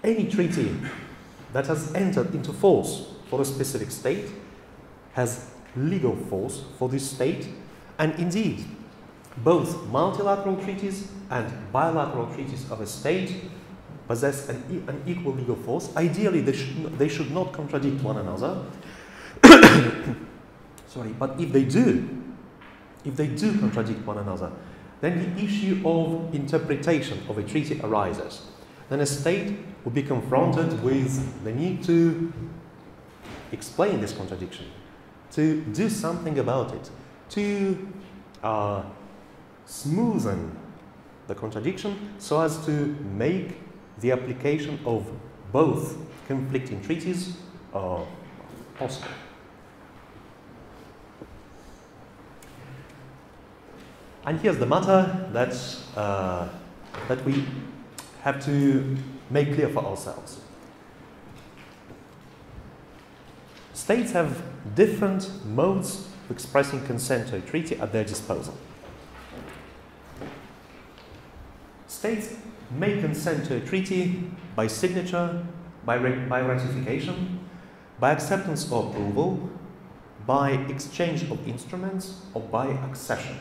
Any treaty that has entered into force for a specific state has legal force for this state, and indeed, both multilateral treaties and bilateral treaties of a state possess an, e an equal legal force. Ideally, they should, they should not contradict one another. [coughs] Sorry, but if they do, if they do contradict one another, then the issue of interpretation of a treaty arises. Then a state will be confronted with the need to explain this contradiction, to do something about it, to uh, smoothen the contradiction so as to make the application of both conflicting treaties uh, possible. And here's the matter that, uh, that we have to make clear for ourselves. States have different modes of expressing consent to a treaty at their disposal. States may consent to a treaty by signature, by, by ratification, by acceptance or approval, by exchange of instruments, or by accession.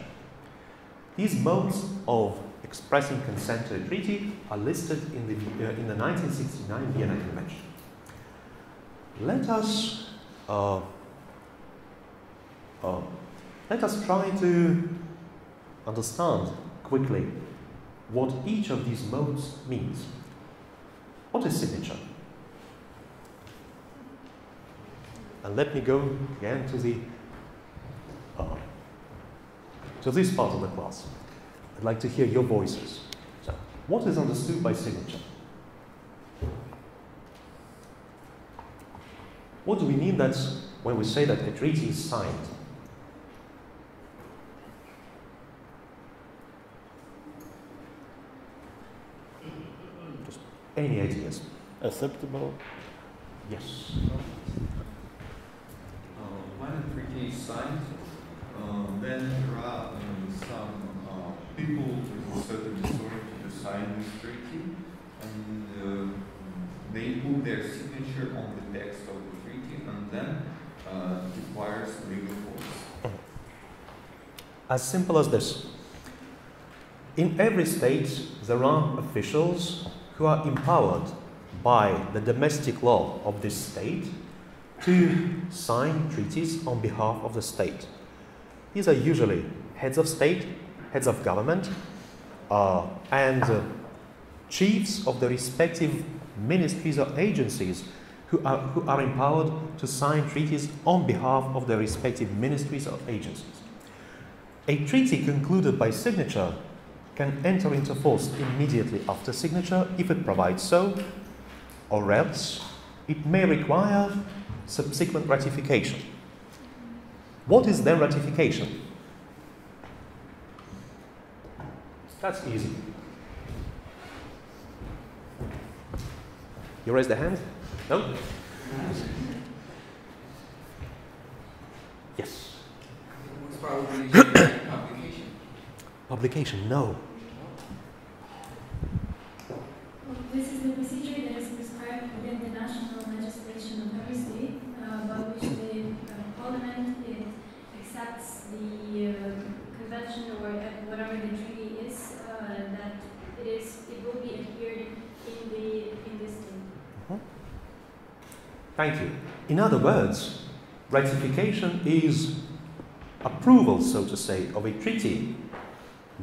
These modes of expressing consent to a treaty are listed in the, uh, in the 1969 Vienna Convention. Let us, uh, uh, let us try to understand quickly what each of these modes means. What is signature? And let me go again to the uh, to this part of the class. I'd like to hear your voices. So, what is understood by signature? What do we mean that when we say that a treaty is signed? Just any ideas? Acceptable. Yes. Uh, when a treaty is signed, uh, then there are um, some uh, people with a certain authority to sign this treaty, and uh, they put their signature on the text of the treaty, uh, it acquires legal force. As simple as this. In every state, there are officials who are empowered by the domestic law of this state to sign treaties on behalf of the state. These are usually heads of state, heads of government, uh, and uh, chiefs of the respective ministries or agencies who are, who are empowered to sign treaties on behalf of their respective ministries or agencies. A treaty concluded by signature can enter into force immediately after signature if it provides so, or else it may require subsequent ratification. What is then ratification? That's easy. You raise the hand? No? Yes. [coughs] Publication. Publication, no. Well, this is the procedure that is prescribed within the national legislation of every state, uh, by which the uh, parliament it accepts the uh, convention or whatever the treaty is uh, that it is it will be adhered in the in this state. Thank you. In other words, ratification is approval, so to say, of a treaty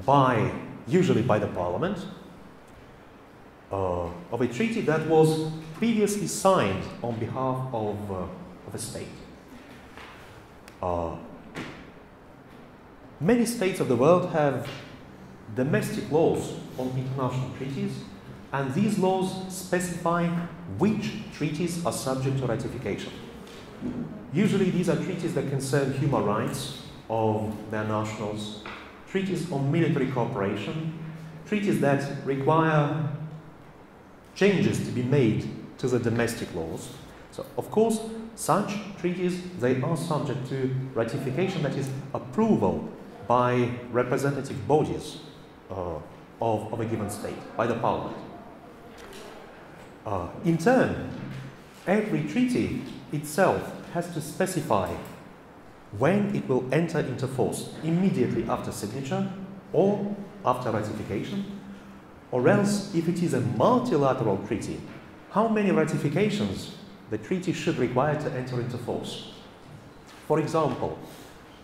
by, usually by the parliament, uh, of a treaty that was previously signed on behalf of, uh, of a state. Uh, many states of the world have domestic laws on international treaties, and these laws specify which treaties are subject to ratification. Usually, these are treaties that concern human rights of their nationals, treaties on military cooperation, treaties that require changes to be made to the domestic laws. So, of course, such treaties they are subject to ratification, that is, approval by representative bodies uh, of, of a given state, by the parliament. Uh, in turn, every treaty itself has to specify when it will enter into force immediately after signature or after ratification, or else, if it is a multilateral treaty, how many ratifications the treaty should require to enter into force. For example,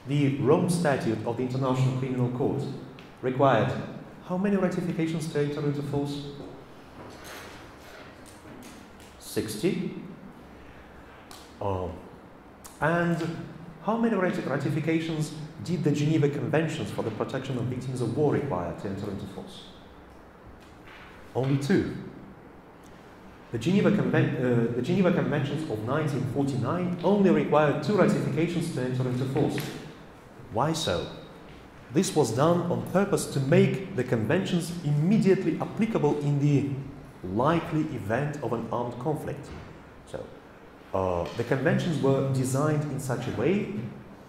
the Rome Statute of the International Criminal Court required how many ratifications to enter into force? 60. Um, and how many ratifications did the Geneva Conventions for the Protection of Victims of War require to enter into force? Only two. The Geneva, Conven- uh, the Geneva Conventions of 1949 only required two ratifications to enter into force. Why so? This was done on purpose to make the conventions immediately applicable in the likely event of an armed conflict. So, uh, the conventions were designed in such a way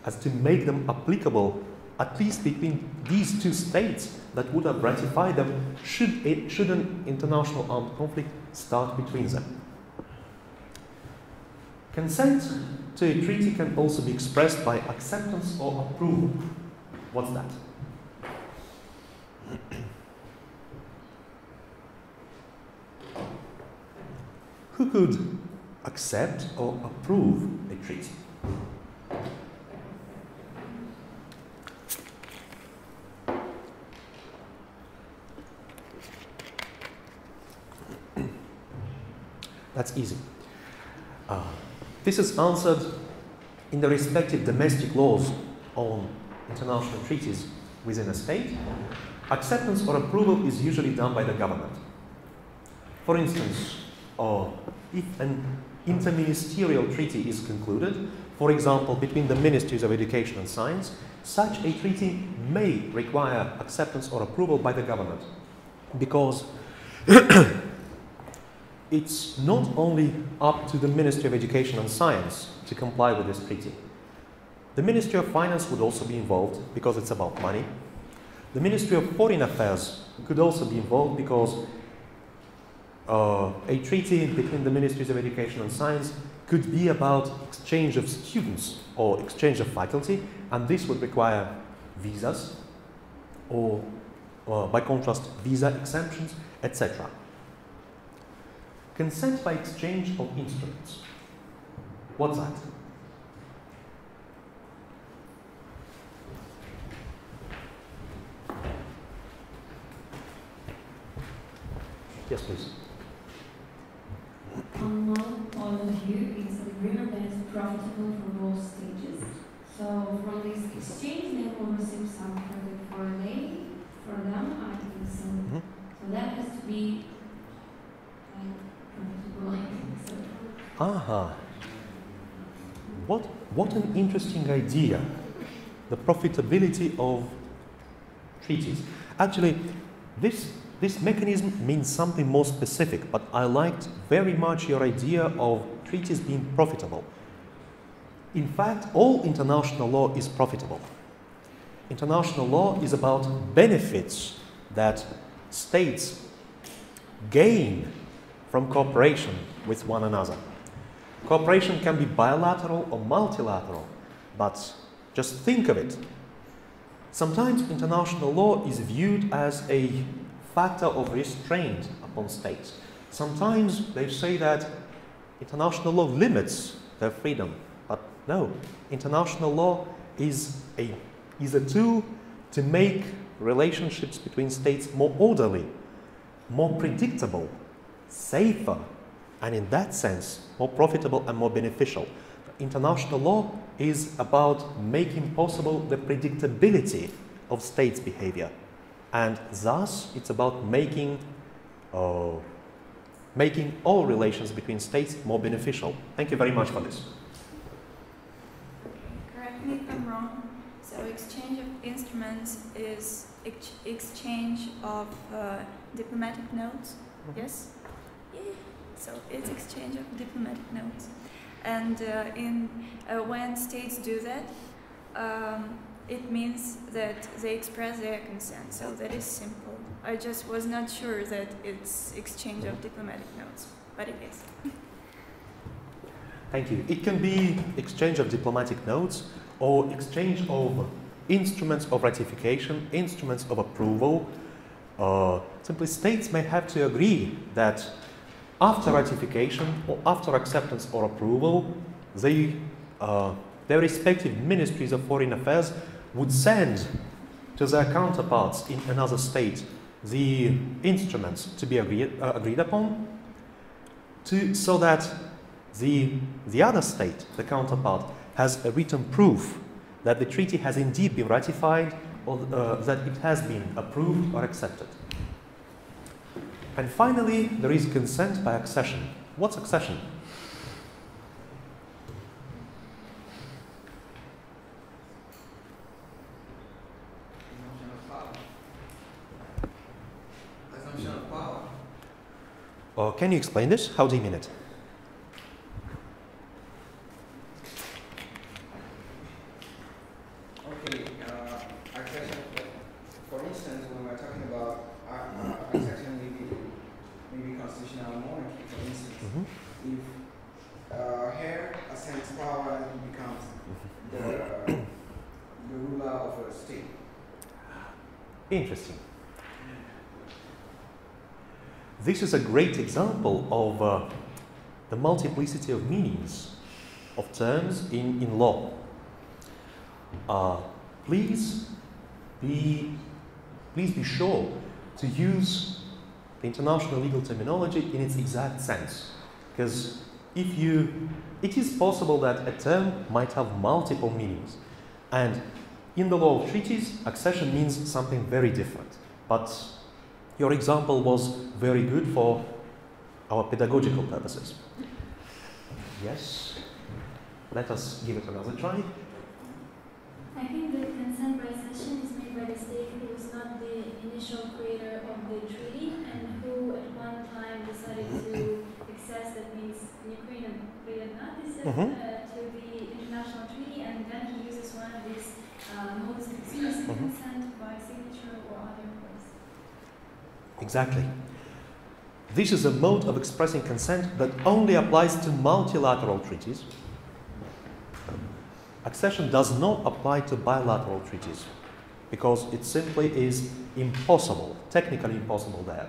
as to make them applicable at least between these two states that would have ratified them should, it, should an international armed conflict start between them. Consent to a treaty can also be expressed by acceptance or approval. What's that? Who could accept or approve a treaty? [clears throat] That's easy. Uh, this is answered in the respective domestic laws on international treaties within a state, acceptance or approval is usually done by the government. For instance, uh, if an interministerial treaty is concluded, for example, between the Ministries of Education and Science, such a treaty may require acceptance or approval by the government because [coughs] it's not only up to the Ministry of Education and Science to comply with this treaty. The Ministry of Finance would also be involved because it's about money. The Ministry of Foreign Affairs could also be involved because uh, a treaty between the Ministries of Education and Science could be about exchange of students or exchange of faculty, and this would require visas or, uh, by contrast, visa exemptions, etc. Consent by exchange of instruments. What's that? Yes, please. One point of view, it's an agreement that is profitable for both stages. So from this exchange, they will receive some credit for they, for them, I think so. Mhm. So that has to be like profitable, I think so. Aha. What, what an interesting idea. The profitability of treaties. Actually, this, this mechanism means something more specific, but I liked very much your idea of treaties being profitable. In fact, all international law is profitable. International law is about benefits that states gain from cooperation with one another. Cooperation can be bilateral or multilateral, but just think of it. Sometimes international law is viewed as a factor of restraint upon states. Sometimes they say that international law limits their freedom, but no, international law is a, is a tool to make relationships between states more orderly, more predictable, safer, and in that sense, more profitable and more beneficial. International law is about making possible the predictability of states' behavior. And thus, it's about making, uh, making all relations between states more beneficial. Thank you very much for this. Correct me if I'm wrong. So exchange of instruments is ex- exchange of uh, diplomatic notes. Yes. Yeah. So it's exchange of diplomatic notes, and uh, in uh, when states do that, um, it means that they express their consent. So that is simple. I just was not sure that it's exchange of diplomatic notes, but it is. Thank you. It can be exchange of diplomatic notes or exchange of instruments of ratification, instruments of approval. Uh, simply, states may have to agree that after ratification or after acceptance or approval, they, uh, their respective ministries of foreign affairs would send to their counterparts in another state the instruments to be agreed, uh, agreed upon to, so that the, the other state, the counterpart, has a written proof that the treaty has indeed been ratified or uh, that it has been approved or accepted. And finally, there is consent by accession. What's accession? Assumption of power. Assumption of power. Uh, can you explain this? How do you mean it? Okay, uh, for instance, when we're talking about uh, uh, accession, maybe, maybe constitutional monarchy, for instance, Mhm. if uh, heir ascends power, he becomes the, uh, the ruler of a state. Interesting. This is a great example of uh, the multiplicity of meanings of terms in, in law. Uh, please be please be sure to use the international legal terminology in its exact sense, because if you it is possible that a term might have multiple meanings, and in the law of treaties, accession means something very different. but your example was very good for our pedagogical purposes. Yes? Let us give it another try. I think the consent by session is made by the state who was not the initial creator of the treaty and who at one time decided to [coughs] access, that means Ukraine and Vietnam. Exactly. This is a mode of expressing consent that only applies to multilateral treaties. Accession does not apply to bilateral treaties because it simply is impossible, technically impossible there.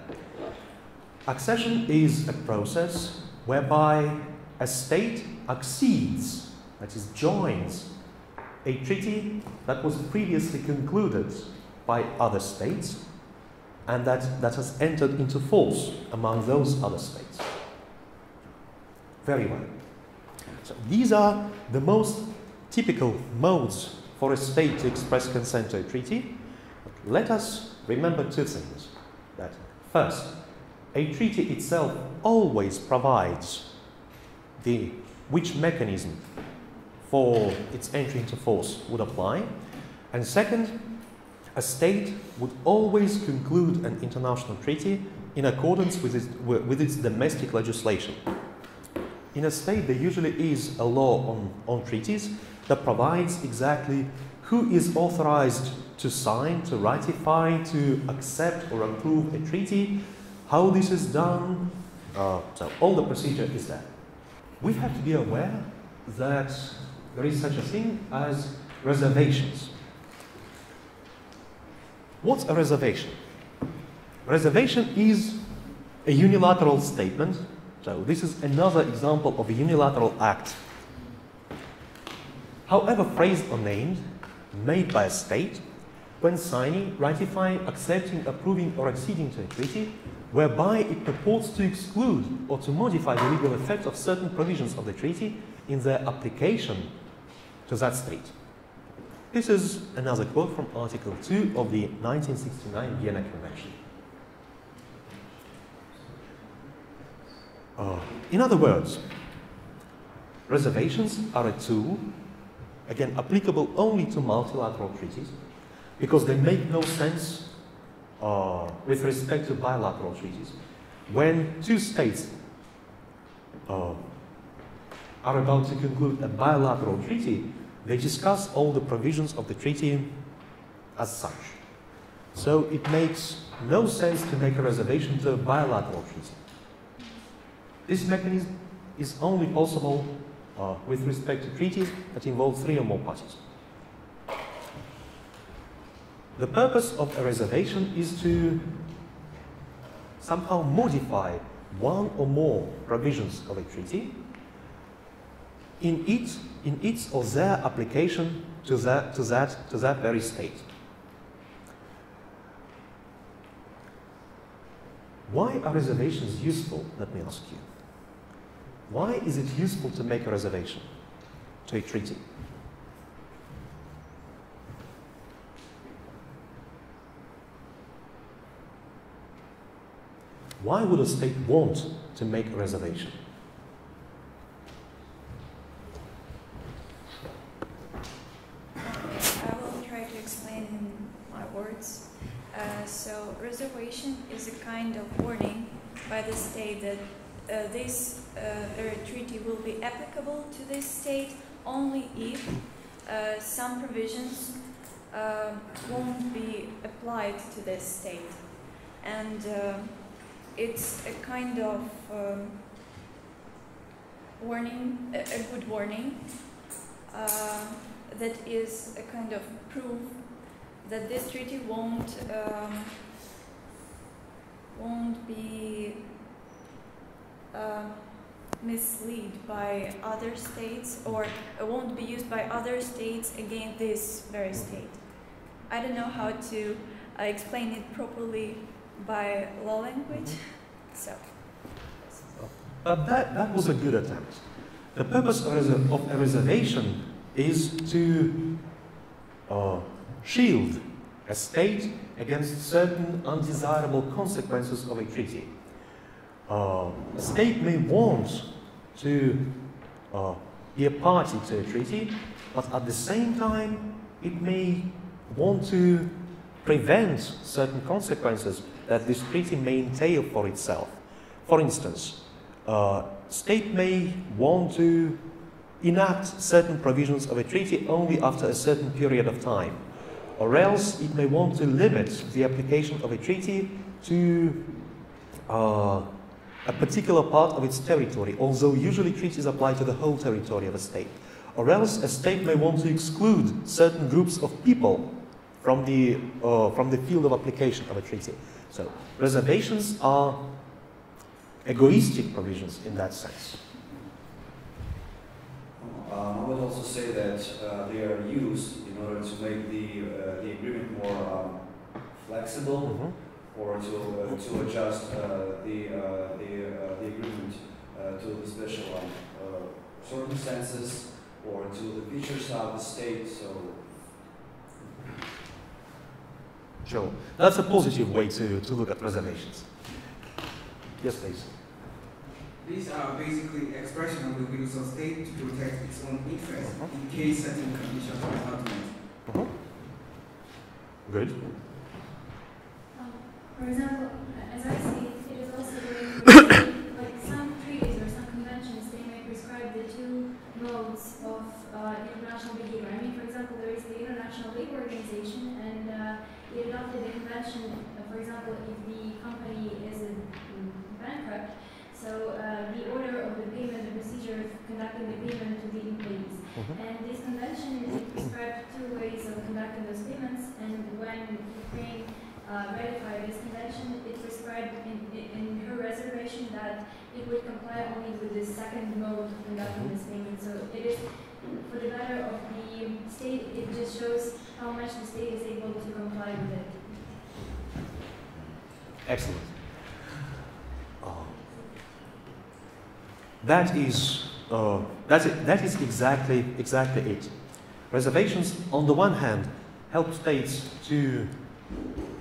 Accession is a process whereby a state accedes, that is, joins a treaty that was previously concluded by other states and that, that has entered into force among those other states. Very well. So these are the most typical modes for a state to express consent to a treaty. But Let us remember two things. That first, a treaty itself always provides the which mechanism for its entry into force would apply. And second, a state would always conclude an international treaty in accordance with its, with its domestic legislation. In a state, there usually is a law on, on treaties that provides exactly who is authorized to sign, to ratify, to accept or approve a treaty, how this is done. Uh, so, all the procedure is there. We have to be aware that there is such a thing as reservations. What's a reservation? Reservation is a unilateral statement. So, this is another example of a unilateral act. However, phrased or named, made by a state when signing, ratifying, accepting, approving, or acceding to a treaty, whereby it purports to exclude or to modify the legal effect of certain provisions of the treaty in their application to that state. This is another quote from Article 2 of the 1969 Vienna Convention. Uh, in other words, reservations are a tool, again, applicable only to multilateral treaties, because they make no sense uh, with respect to bilateral treaties. When two states uh, are about to conclude a bilateral treaty, they discuss all the provisions of the treaty as such. So it makes no sense to make a reservation to a bilateral treaty. This mechanism is only possible uh, with respect to treaties that involve three or more parties. The purpose of a reservation is to somehow modify one or more provisions of a treaty in its, in its or their application to that, to, that, to that very state. Why are reservations useful? Let me ask you. Why is it useful to make a reservation to a treaty? Why would a state want to make a reservation? I will try to explain in my words. Uh, so, reservation is a kind of warning by the state that uh, this uh, treaty will be applicable to this state only if uh, some provisions uh, won't be applied to this state. And uh, it's a kind of um, warning, a, a good warning uh, that is a kind of proof that this treaty won't um, won't be uh, mislead by other states or uh, won't be used by other states against this very state. I don't know how to uh, explain it properly by law language, so. But that, that was a good attempt. The purpose of a, of a reservation is to uh, shield a state against certain undesirable consequences of a treaty. State may want to uh, be a party to a treaty, but at the same time, it may want to prevent certain consequences that this treaty may entail for itself. For instance, uh, state may want to enact certain provisions of a treaty only after a certain period of time, or else it may want to limit the application of a treaty to uh, a particular part of its territory, although usually treaties apply to the whole territory of a state. Or else a state may want to exclude certain groups of people from the, uh, from the field of application of a treaty. So reservations are egoistic provisions in that sense. Um, I would also say that uh, they are used in order to make the, uh, the agreement more um, flexible Mhm. Or to, uh, to adjust uh, the, uh, the, uh, the agreement uh, to the special um, uh, circumstances or to the features of the state. So Sure. That's a positive way to, to look at reservations. Yes, please. These are basically expression of the wills of state to protect its own interests Mhm. in case certain conditions are not met. Mhm. Good. For example, as I see it, it is also very, like some treaties or some conventions, they may prescribe the two modes of uh, international behavior. I mean, for example, there is the International Labour Organization, and uh, it adopted a convention, uh, for example, if the company is bankrupt, so uh, the order of the payment, the procedure of conducting the payment to the employees. Mhm. And this convention it prescribed two ways of conducting those payments, and when Ukraine uh, ratified this convention, it prescribed in, in, her reservation that it would comply only with the second mode of conducting this payment. So it is for the better of the state. It just shows how much the state is able to comply with it. Excellent. Uh, that is uh, that's it, that is exactly exactly it. Reservations, on the one hand, help states to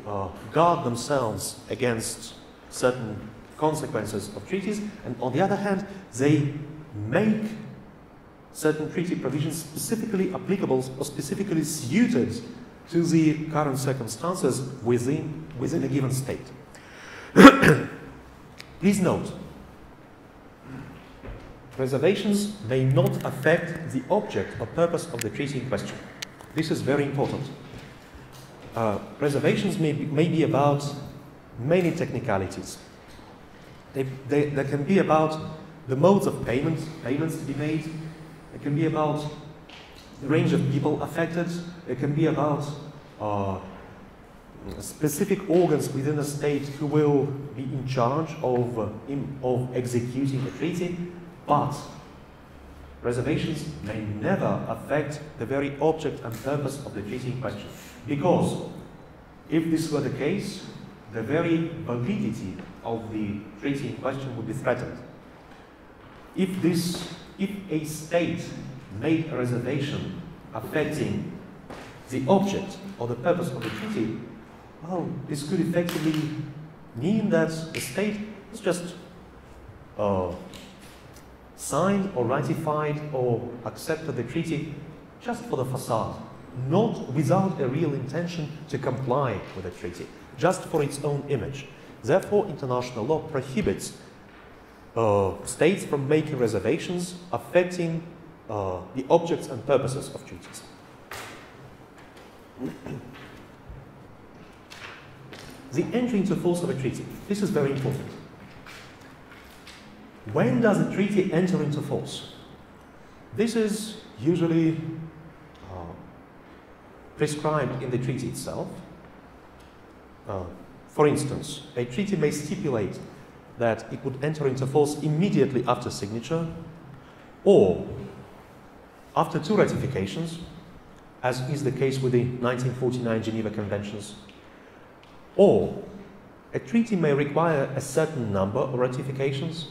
uh, guard themselves against certain consequences of treaties, and on the other hand, they make certain treaty provisions specifically applicable or specifically suited to the current circumstances within, within a given state. [clears throat] Please note, reservations may not affect the object or purpose of the treaty in question. This is very important. Uh, reservations may be, may be about many technicalities. They, they, they can be about the modes of payment, payments to be made. It can be about the range of people affected. It can be about uh, specific organs within a state who will be in charge of, uh, in, of executing the treaty. But reservations may never affect the very object and purpose of the treaty in question. Because if this were the case, the very validity of the treaty in question would be threatened. If this, if a state made a reservation affecting the object or the purpose of the treaty, well, this could effectively mean that the state has just uh, signed or ratified or accepted the treaty just for the facade, not without a real intention to comply with the treaty, just for its own image. Therefore, international law prohibits uh, states from making reservations affecting uh, the objects and purposes of treaties. the entry into force of a treaty. This is very important. When does a treaty enter into force? This is usually prescribed in the treaty itself. Uh, for instance, a treaty may stipulate that it would enter into force immediately after signature or after two ratifications, as is the case with the 1949 Geneva Conventions, or a treaty may require a certain number of ratifications,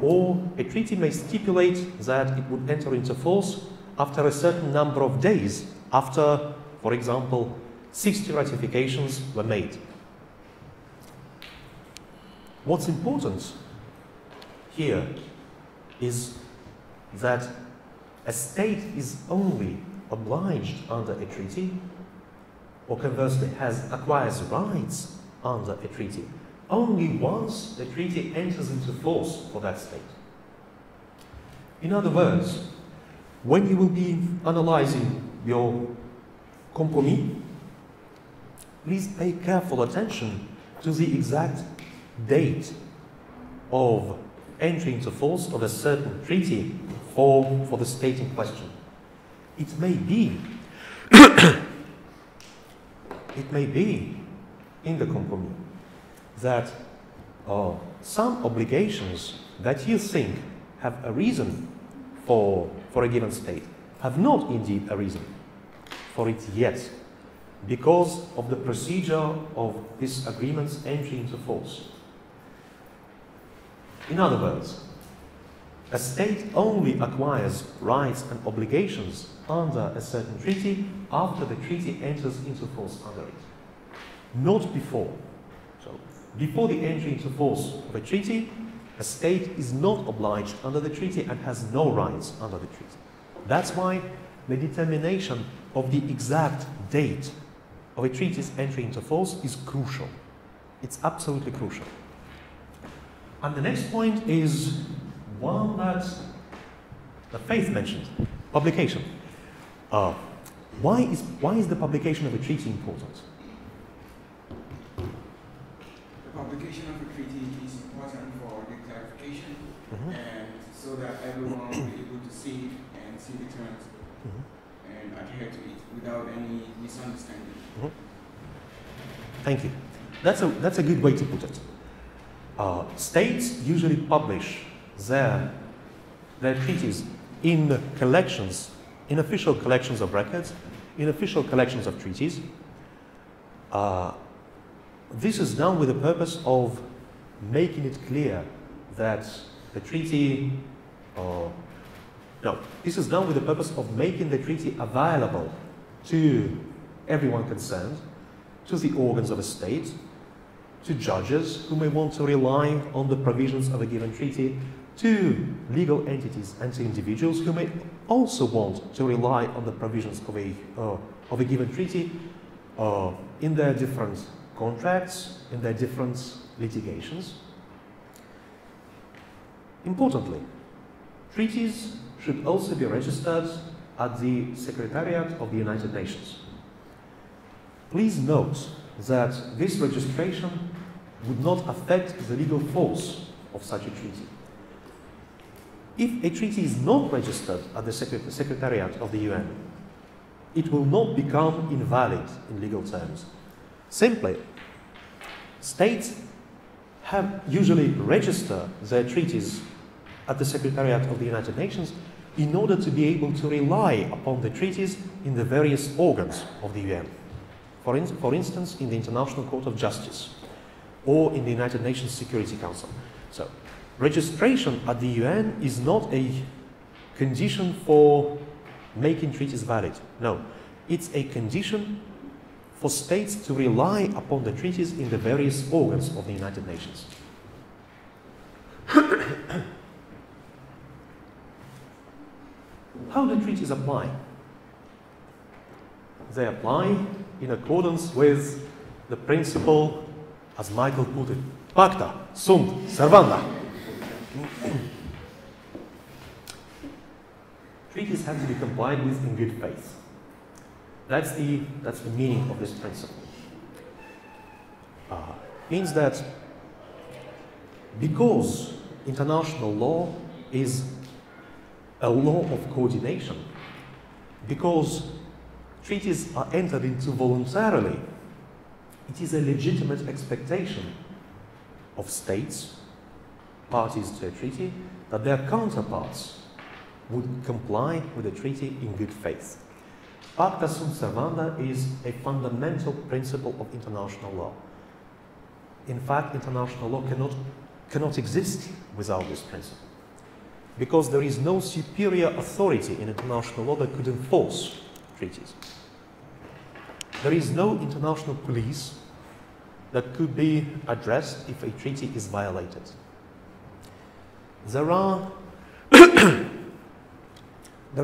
or a treaty may stipulate that it would enter into force after a certain number of days after, for example, 60 ratifications were made. What's important here is that a state is only obliged under a treaty, or conversely has acquires rights under a treaty, only once the treaty enters into force for that state. In other words, when you will be analyzing your compromis, please pay careful attention to the exact date of entry into force of a certain treaty for, for the state in question. It may be, [coughs] it may be in the compromis that uh, some obligations that you think have a reason for, for a given state have not indeed a reason for it yet because of the procedure of this agreements entry into force. In other words, a state only acquires rights and obligations under a certain treaty after the treaty enters into force under it, not before. So, before the entry into force of a treaty, a state is not obliged under the treaty and has no rights under the treaty. That's why the determination of the exact date of a treaty's entry into force is crucial. It's absolutely crucial. And the next point is one that the faith mentioned publication. Uh, why, is, why is the publication of a treaty important? The publication of a treaty is important for the clarification Mhm. and so that everyone will be able to see it and see the terms adhere to it without any misunderstanding. Thank you. That's a, that's a good way to put it. Uh, states usually publish their, their treaties in collections, in official collections of records, in official collections of treaties. Uh, this is done with the purpose of making it clear that the treaty, uh, no, this is done with the purpose of making the treaty available to everyone concerned, to the organs of a state, to judges who may want to rely on the provisions of a given treaty, to legal entities and to individuals who may also want to rely on the provisions of a, uh, of a given treaty uh, in their different contracts, in their different litigations. Importantly, treaties should also be registered at the Secretariat of the United Nations. Please note that this registration would not affect the legal force of such a treaty. If a treaty is not registered at the Secret- Secretariat of the UN, it will not become invalid in legal terms. Simply, states have usually register their treaties at the Secretariat of the United Nations in order to be able to rely upon the treaties in the various organs of the UN. For, in, for instance, in the International Court of Justice or in the United Nations Security Council. So, registration at the UN is not a condition for making treaties valid. No, it's a condition for states to rely upon the treaties in the various organs of the United Nations. How do treaties apply? They apply in accordance with the principle, as Michael put it, pacta sunt servanda. Treaties have to be complied with in good faith. That's the, that's the meaning of this principle. Uh, means that because international law is a law of coordination, because treaties are entered into voluntarily, it is a legitimate expectation of states, parties to a treaty, that their counterparts would comply with the treaty in good faith. Pacta sunt servanda is a fundamental principle of international law. In fact, international law cannot, cannot exist without this principle. Because there is no superior authority in international law that could enforce treaties. there is no international police that could be addressed if a treaty is violated. There are [coughs] there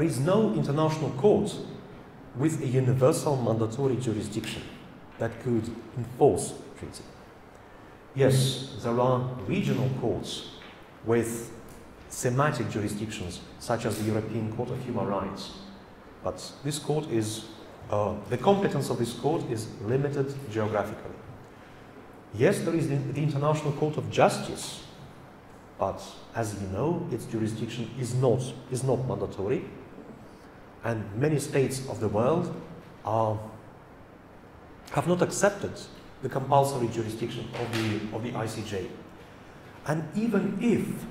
is no international court with a universal mandatory jurisdiction that could enforce treaty. Yes, there are regional courts with thematic jurisdictions, such as the European Court of Human Rights. But this court is, uh, the competence of this court is limited geographically. Yes, there is the, the International Court of Justice, but as you know, its jurisdiction is not, is not mandatory, and many states of the world are, have not accepted the compulsory jurisdiction of the, of the ICJ. And even if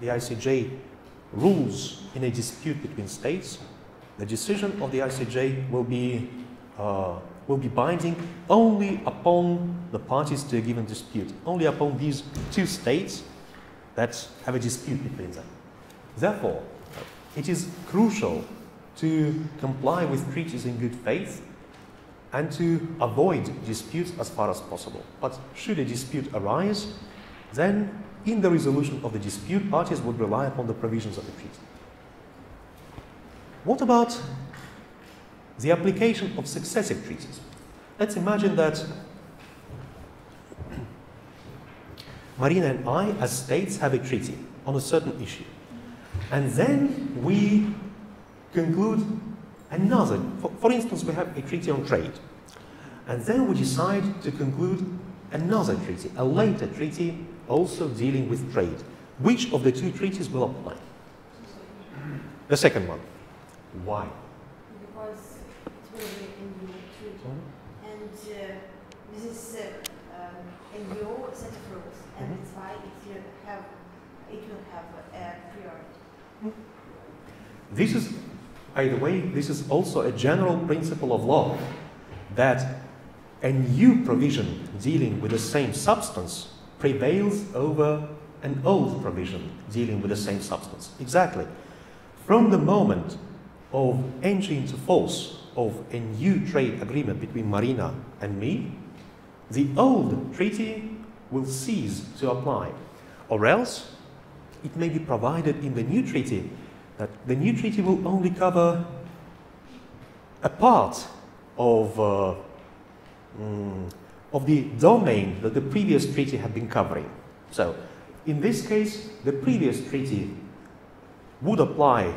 the ICJ rules in a dispute between states, the decision of the ICJ will be, uh, will be binding only upon the parties to a given dispute, only upon these two states that have a dispute between them. Therefore, it is crucial to comply with treaties in good faith and to avoid disputes as far as possible. But should a dispute arise, then in the resolution of the dispute, parties would rely upon the provisions of the treaty. What about the application of successive treaties? Let's imagine that [clears throat] Marina and I, as states, have a treaty on a certain issue. And then we conclude another. For, for, instance, we have a treaty on trade. And then we decide to conclude another treaty, a later treaty also dealing with trade. Which of the two treaties will apply? The second one. Why? Because it will be a new treaty. And uh, this is uh, um, a new set of rules. And Mhm. that's why it will have, it will have a priority. This is, by the way, this is also a general principle of law that a new provision dealing with the same substance prevails over an old provision dealing with the same substance. Exactly. From the moment of entry into force of a new trade agreement between Marina and me, the old treaty will cease to apply. Or else, it may be provided in the new treaty that the new treaty will only cover a part of, uh, mm, of the domain that the previous treaty had been covering. So, in this case, the previous treaty would apply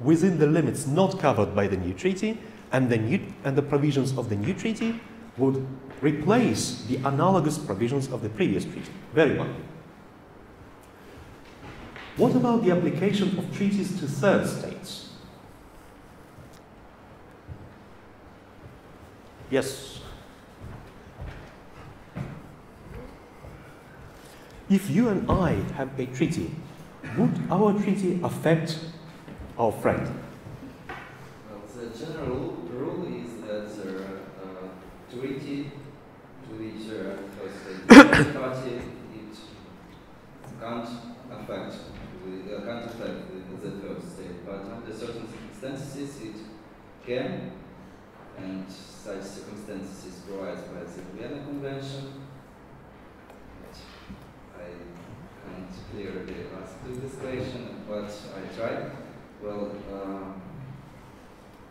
within the limits not covered by the new treaty, and the, new, and the provisions of the new treaty would replace the analogous provisions of the previous treaty. Very well. What about the application of treaties to third states? Yes. If you and I have a treaty, would our treaty affect our friend? Well, the general rule is that the uh, treaty to which uh, [coughs] party it can't affect uh, can't affect the, the first state, but under certain circumstances it can, and such circumstances is provided by the Vienna Convention. I can't clearly to this question, but I tried. Well, um,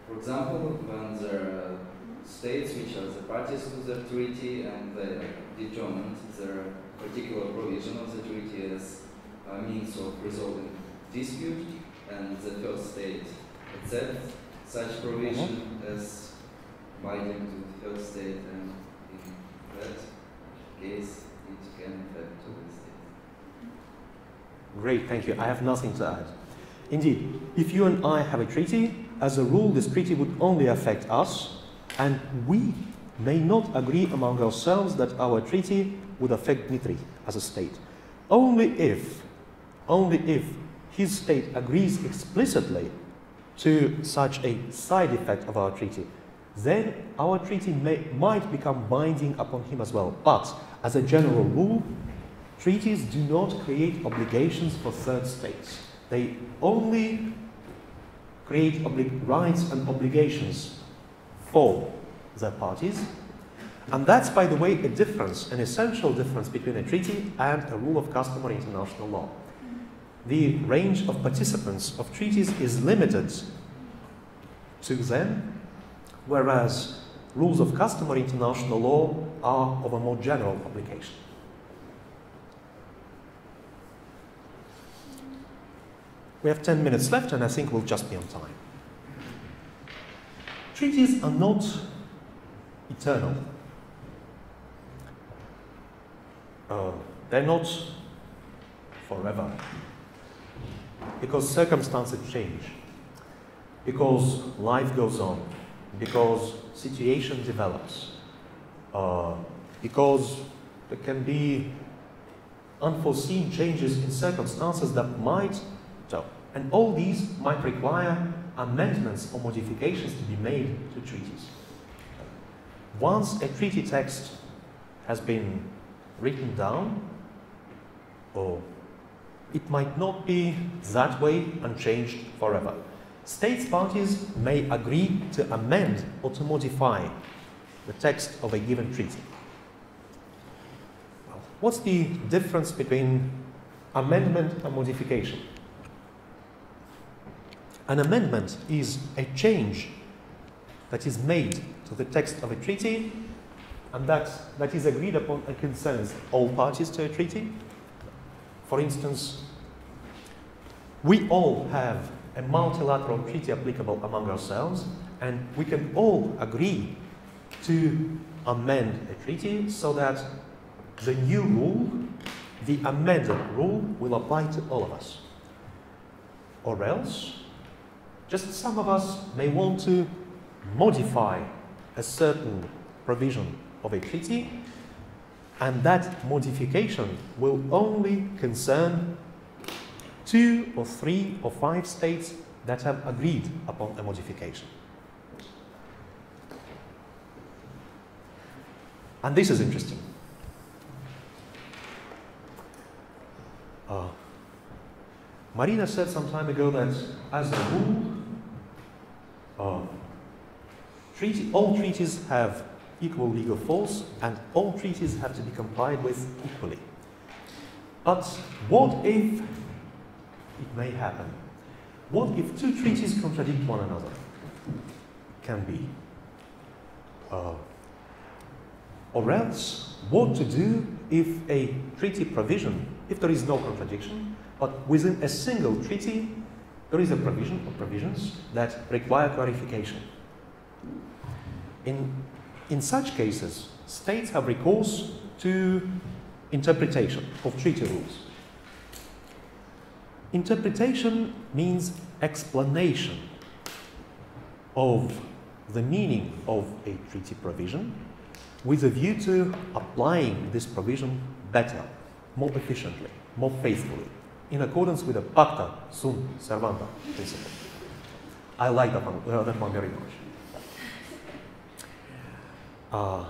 for example, when there are states which are the parties to the treaty and they determined their particular provision of the treaty as a means of resolving dispute, and the first state accepts such provision as binding to the third state, and in that case, it can affect the. Great, thank you. I have nothing to add. Indeed, if you and I have a treaty, as a rule, this treaty would only affect us, and we may not agree among ourselves that our treaty would affect Dmitry as a state. Only if, only if his state agrees explicitly to such a side effect of our treaty, then our treaty may, might become binding upon him as well. But as a general rule, treaties do not create obligations for third states. They only create rights and obligations for their parties. And that's, by the way, a difference, an essential difference between a treaty and a rule of customary international law. The range of participants of treaties is limited to them, whereas rules of customary international law are of a more general application. We have 10 minutes left, and I think we'll just be on time. Treaties are not eternal. Uh, they're not forever. Because circumstances change. Because life goes on. Because situation develops. Uh, because there can be unforeseen changes in circumstances that might and all these might require amendments or modifications to be made to treaties. Once a treaty text has been written down, or it might not be that way unchanged forever. States parties may agree to amend or to modify the text of a given treaty. What's the difference between amendment and modification? An amendment is a change that is made to the text of a treaty and that, that is agreed upon and concerns all parties to a treaty. For instance, we all have a multilateral treaty applicable among ourselves, and we can all agree to amend a treaty so that the new rule, the amended rule, will apply to all of us. Or else, just some of us may want to modify a certain provision of a treaty, and that modification will only concern two or three or five states that have agreed upon a modification. And this is interesting. Uh, Marina said some time ago that, as a rule, treaty, all treaties have equal legal force and all treaties have to be complied with equally. But what if it may happen? What if two treaties contradict one another? Can be. Uh, or else, what to do if a treaty provision, if there is no contradiction, but within a single treaty there is a provision or provisions that require clarification. In, in such cases, states have recourse to interpretation of treaty rules. Interpretation means explanation of the meaning of a treaty provision with a view to applying this provision better, more efficiently, more faithfully in accordance with the pacta sunt servanda principle. I like that one, uh, that one very much. Uh,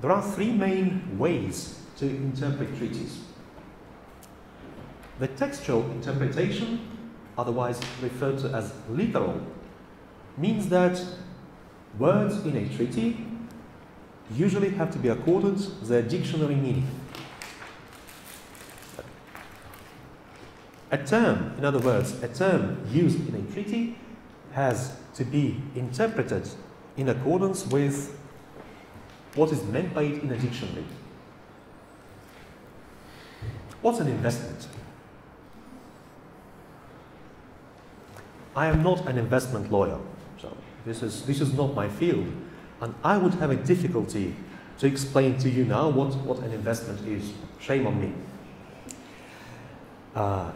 there are three main ways to interpret treaties. The textual interpretation, otherwise referred to as literal, means that words in a treaty usually have to be accorded their dictionary meaning. A term, in other words, a term used in a treaty has to be interpreted in accordance with what is meant by it in a dictionary. What's an investment? I am not an investment lawyer, so this is, this is not my field, and I would have a difficulty to explain to you now what, what an investment is. Shame on me. Uh,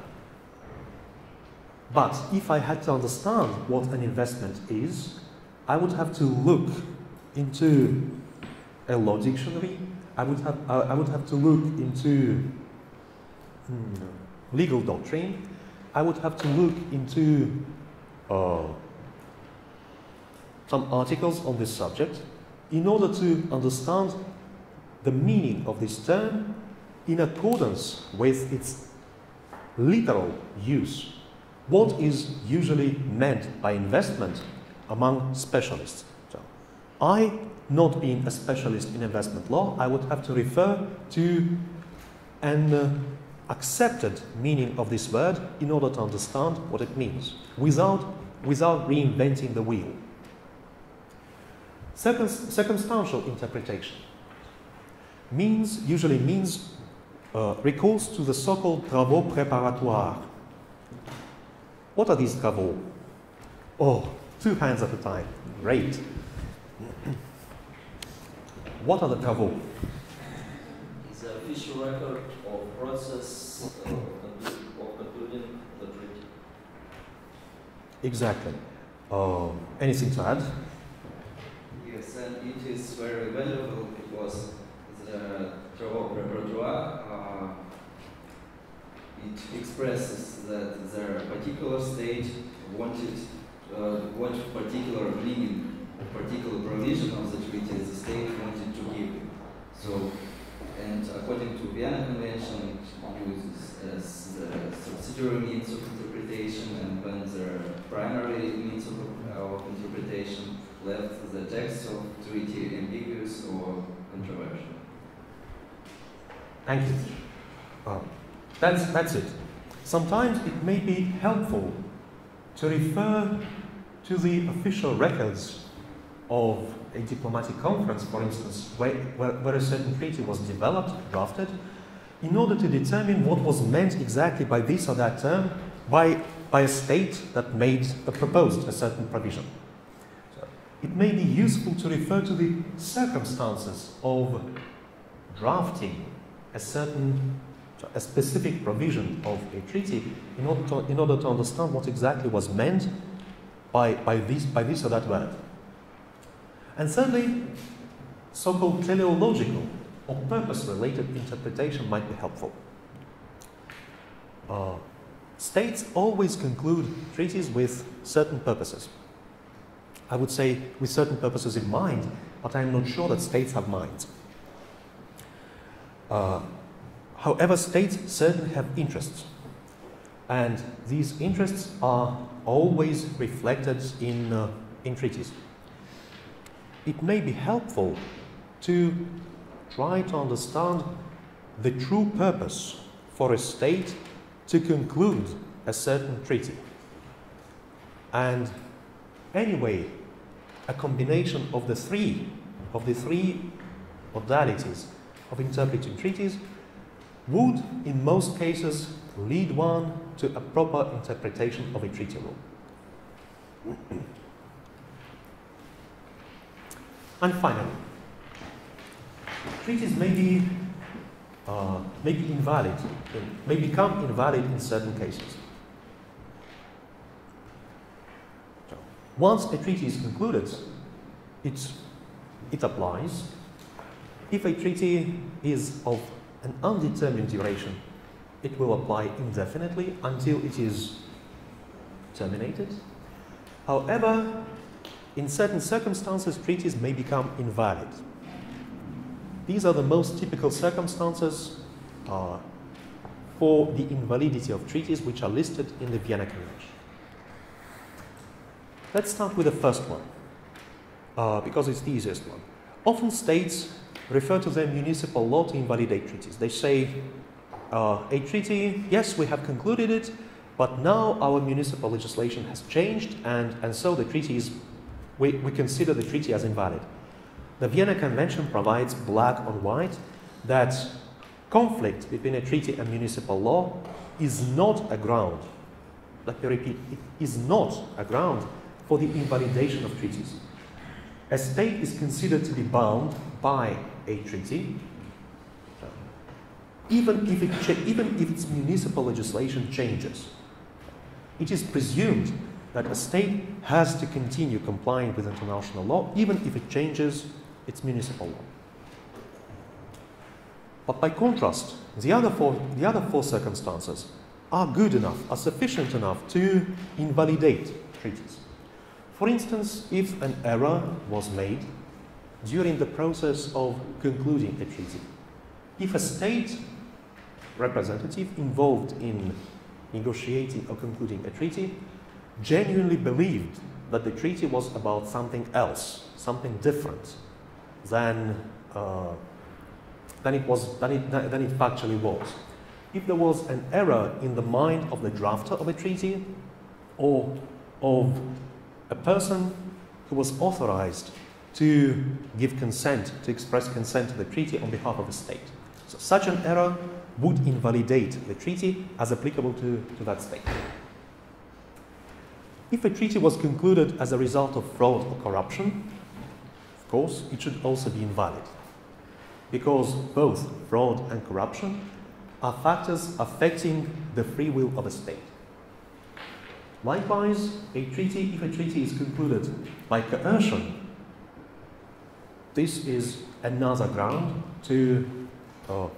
but if I had to understand what an investment is, I would have to look into a law dictionary. I would have, uh, I would have to look into hmm, legal doctrine. I would have to look into uh, some articles on this subject in order to understand the meaning of this term in accordance with its literal use what is usually meant by investment among specialists. So I not being a specialist in investment law, I would have to refer to an uh, accepted meaning of this word in order to understand what it means, without, without reinventing the wheel. Circum circumstantial interpretation means, usually means, uh, recalls to the so-called travaux préparatoires. What are these travaux? Oh, two hands at a time. Great. What are the travaux? It's a official record of process uh, of concluding the treaty. Exactly. Uh, anything to add? Yes, and it is very valuable because the travaux préparatoires uh, it expresses that their particular state wanted uh, what particular meaning, particular provision of the treaty the state wanted to give. So, and according to Vienna Convention, it uses as the subsidiary means of interpretation, and when the primary means of, of interpretation left the text of treaty ambiguous or controversial. Thank you. That's, that's it. Sometimes it may be helpful to refer to the official records of a diplomatic conference, for instance, where, where, where, a certain treaty was developed, drafted, in order to determine what was meant exactly by this or that term by, by a state that made a proposed a certain provision. So it may be useful to refer to the circumstances of drafting a certain a specific provision of a treaty in order to, in order to understand what exactly was meant by, by, this, by this or that word. And thirdly, so-called teleological or purpose-related interpretation might be helpful. Uh, states always conclude treaties with certain purposes. I would say with certain purposes in mind, but I'm not sure that states have minds. Uh, however, states certainly have interests. And these interests are always reflected in, uh, in treaties. It may be helpful to try to understand the true purpose for a state to conclude a certain treaty. And anyway, a combination of the three, of the three modalities of interpreting treaties would, in most cases, lead one to a proper interpretation of a treaty rule. [clears throat] and finally, treaties may be, uh, may be invalid, may become invalid in certain cases. Once a treaty is concluded, it, it applies. If a treaty is of an undetermined duration, it will apply indefinitely until it is terminated. However, in certain circumstances, treaties may become invalid. These are the most typical circumstances uh, for the invalidity of treaties which are listed in the Vienna Convention. Let's start with the first one, uh, because it's the easiest one. Often states refer to their municipal law to invalidate treaties. They say uh, a treaty, yes, we have concluded it, but now our municipal legislation has changed, and, and so the treaty is, we, we consider the treaty as invalid. The Vienna Convention provides black on white that conflict between a treaty and municipal law is not a ground, let me repeat, it is not a ground for the invalidation of treaties. A state is considered to be bound by a treaty even if, it even if its municipal legislation changes. It is presumed that a state has to continue complying with international law, even if it changes its municipal law. But by contrast, the other four, the other four circumstances are good enough, are sufficient enough to invalidate treaties. For instance, if an error was made during the process of concluding a treaty, if a state representative involved in negotiating or concluding a treaty genuinely believed that the treaty was about something else, something different than, uh, than, it was, than, it, than it factually was. If there was an error in the mind of the drafter of a treaty or of a person who was authorized to give consent, to express consent to the treaty on behalf of the state. So such an error would invalidate the treaty as applicable to, to that state. If a treaty was concluded as a result of fraud or corruption, of course, it should also be invalid. Because both fraud and corruption are factors affecting the free will of a state. Likewise, a treaty, if a treaty is concluded by coercion, this is another ground to, uh,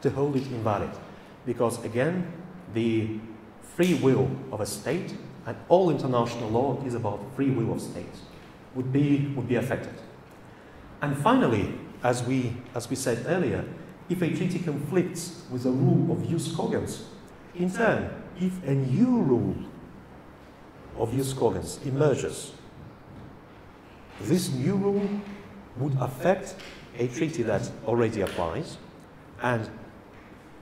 to hold it invalid. Because again, the free will of a state and all international law is about free will of states would be, would be affected. And finally, as we, as we said earlier, if a treaty conflicts with a rule of jus cogens, in turn, if a new rule of jus cogens emerges, this new rule would affect a treaty that already applies, and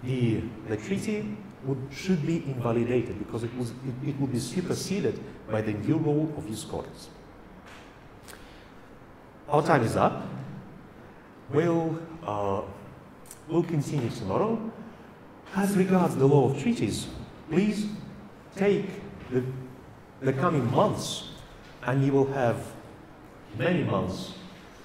the, the treaty would, should be invalidated because it, was, it, it would be superseded by the new rule of jus cogens. Our time is up. We'll, uh, we'll continue tomorrow. As regards the law of treaties, please take the, the coming months and you will have many months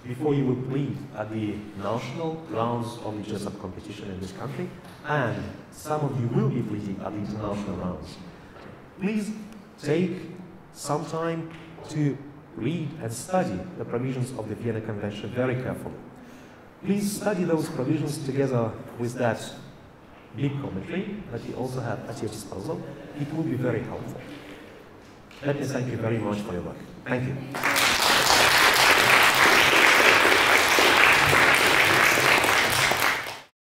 before you will plead at the national grounds of the Jessup competition in this country, and some of you will be pleading at the international rounds. Please take some time to read and study the provisions of the Vienna Convention very carefully. Please study those provisions together with that big commentary that you also have at your disposal. It will be very helpful. Let me thank you very much for your work. Thank you.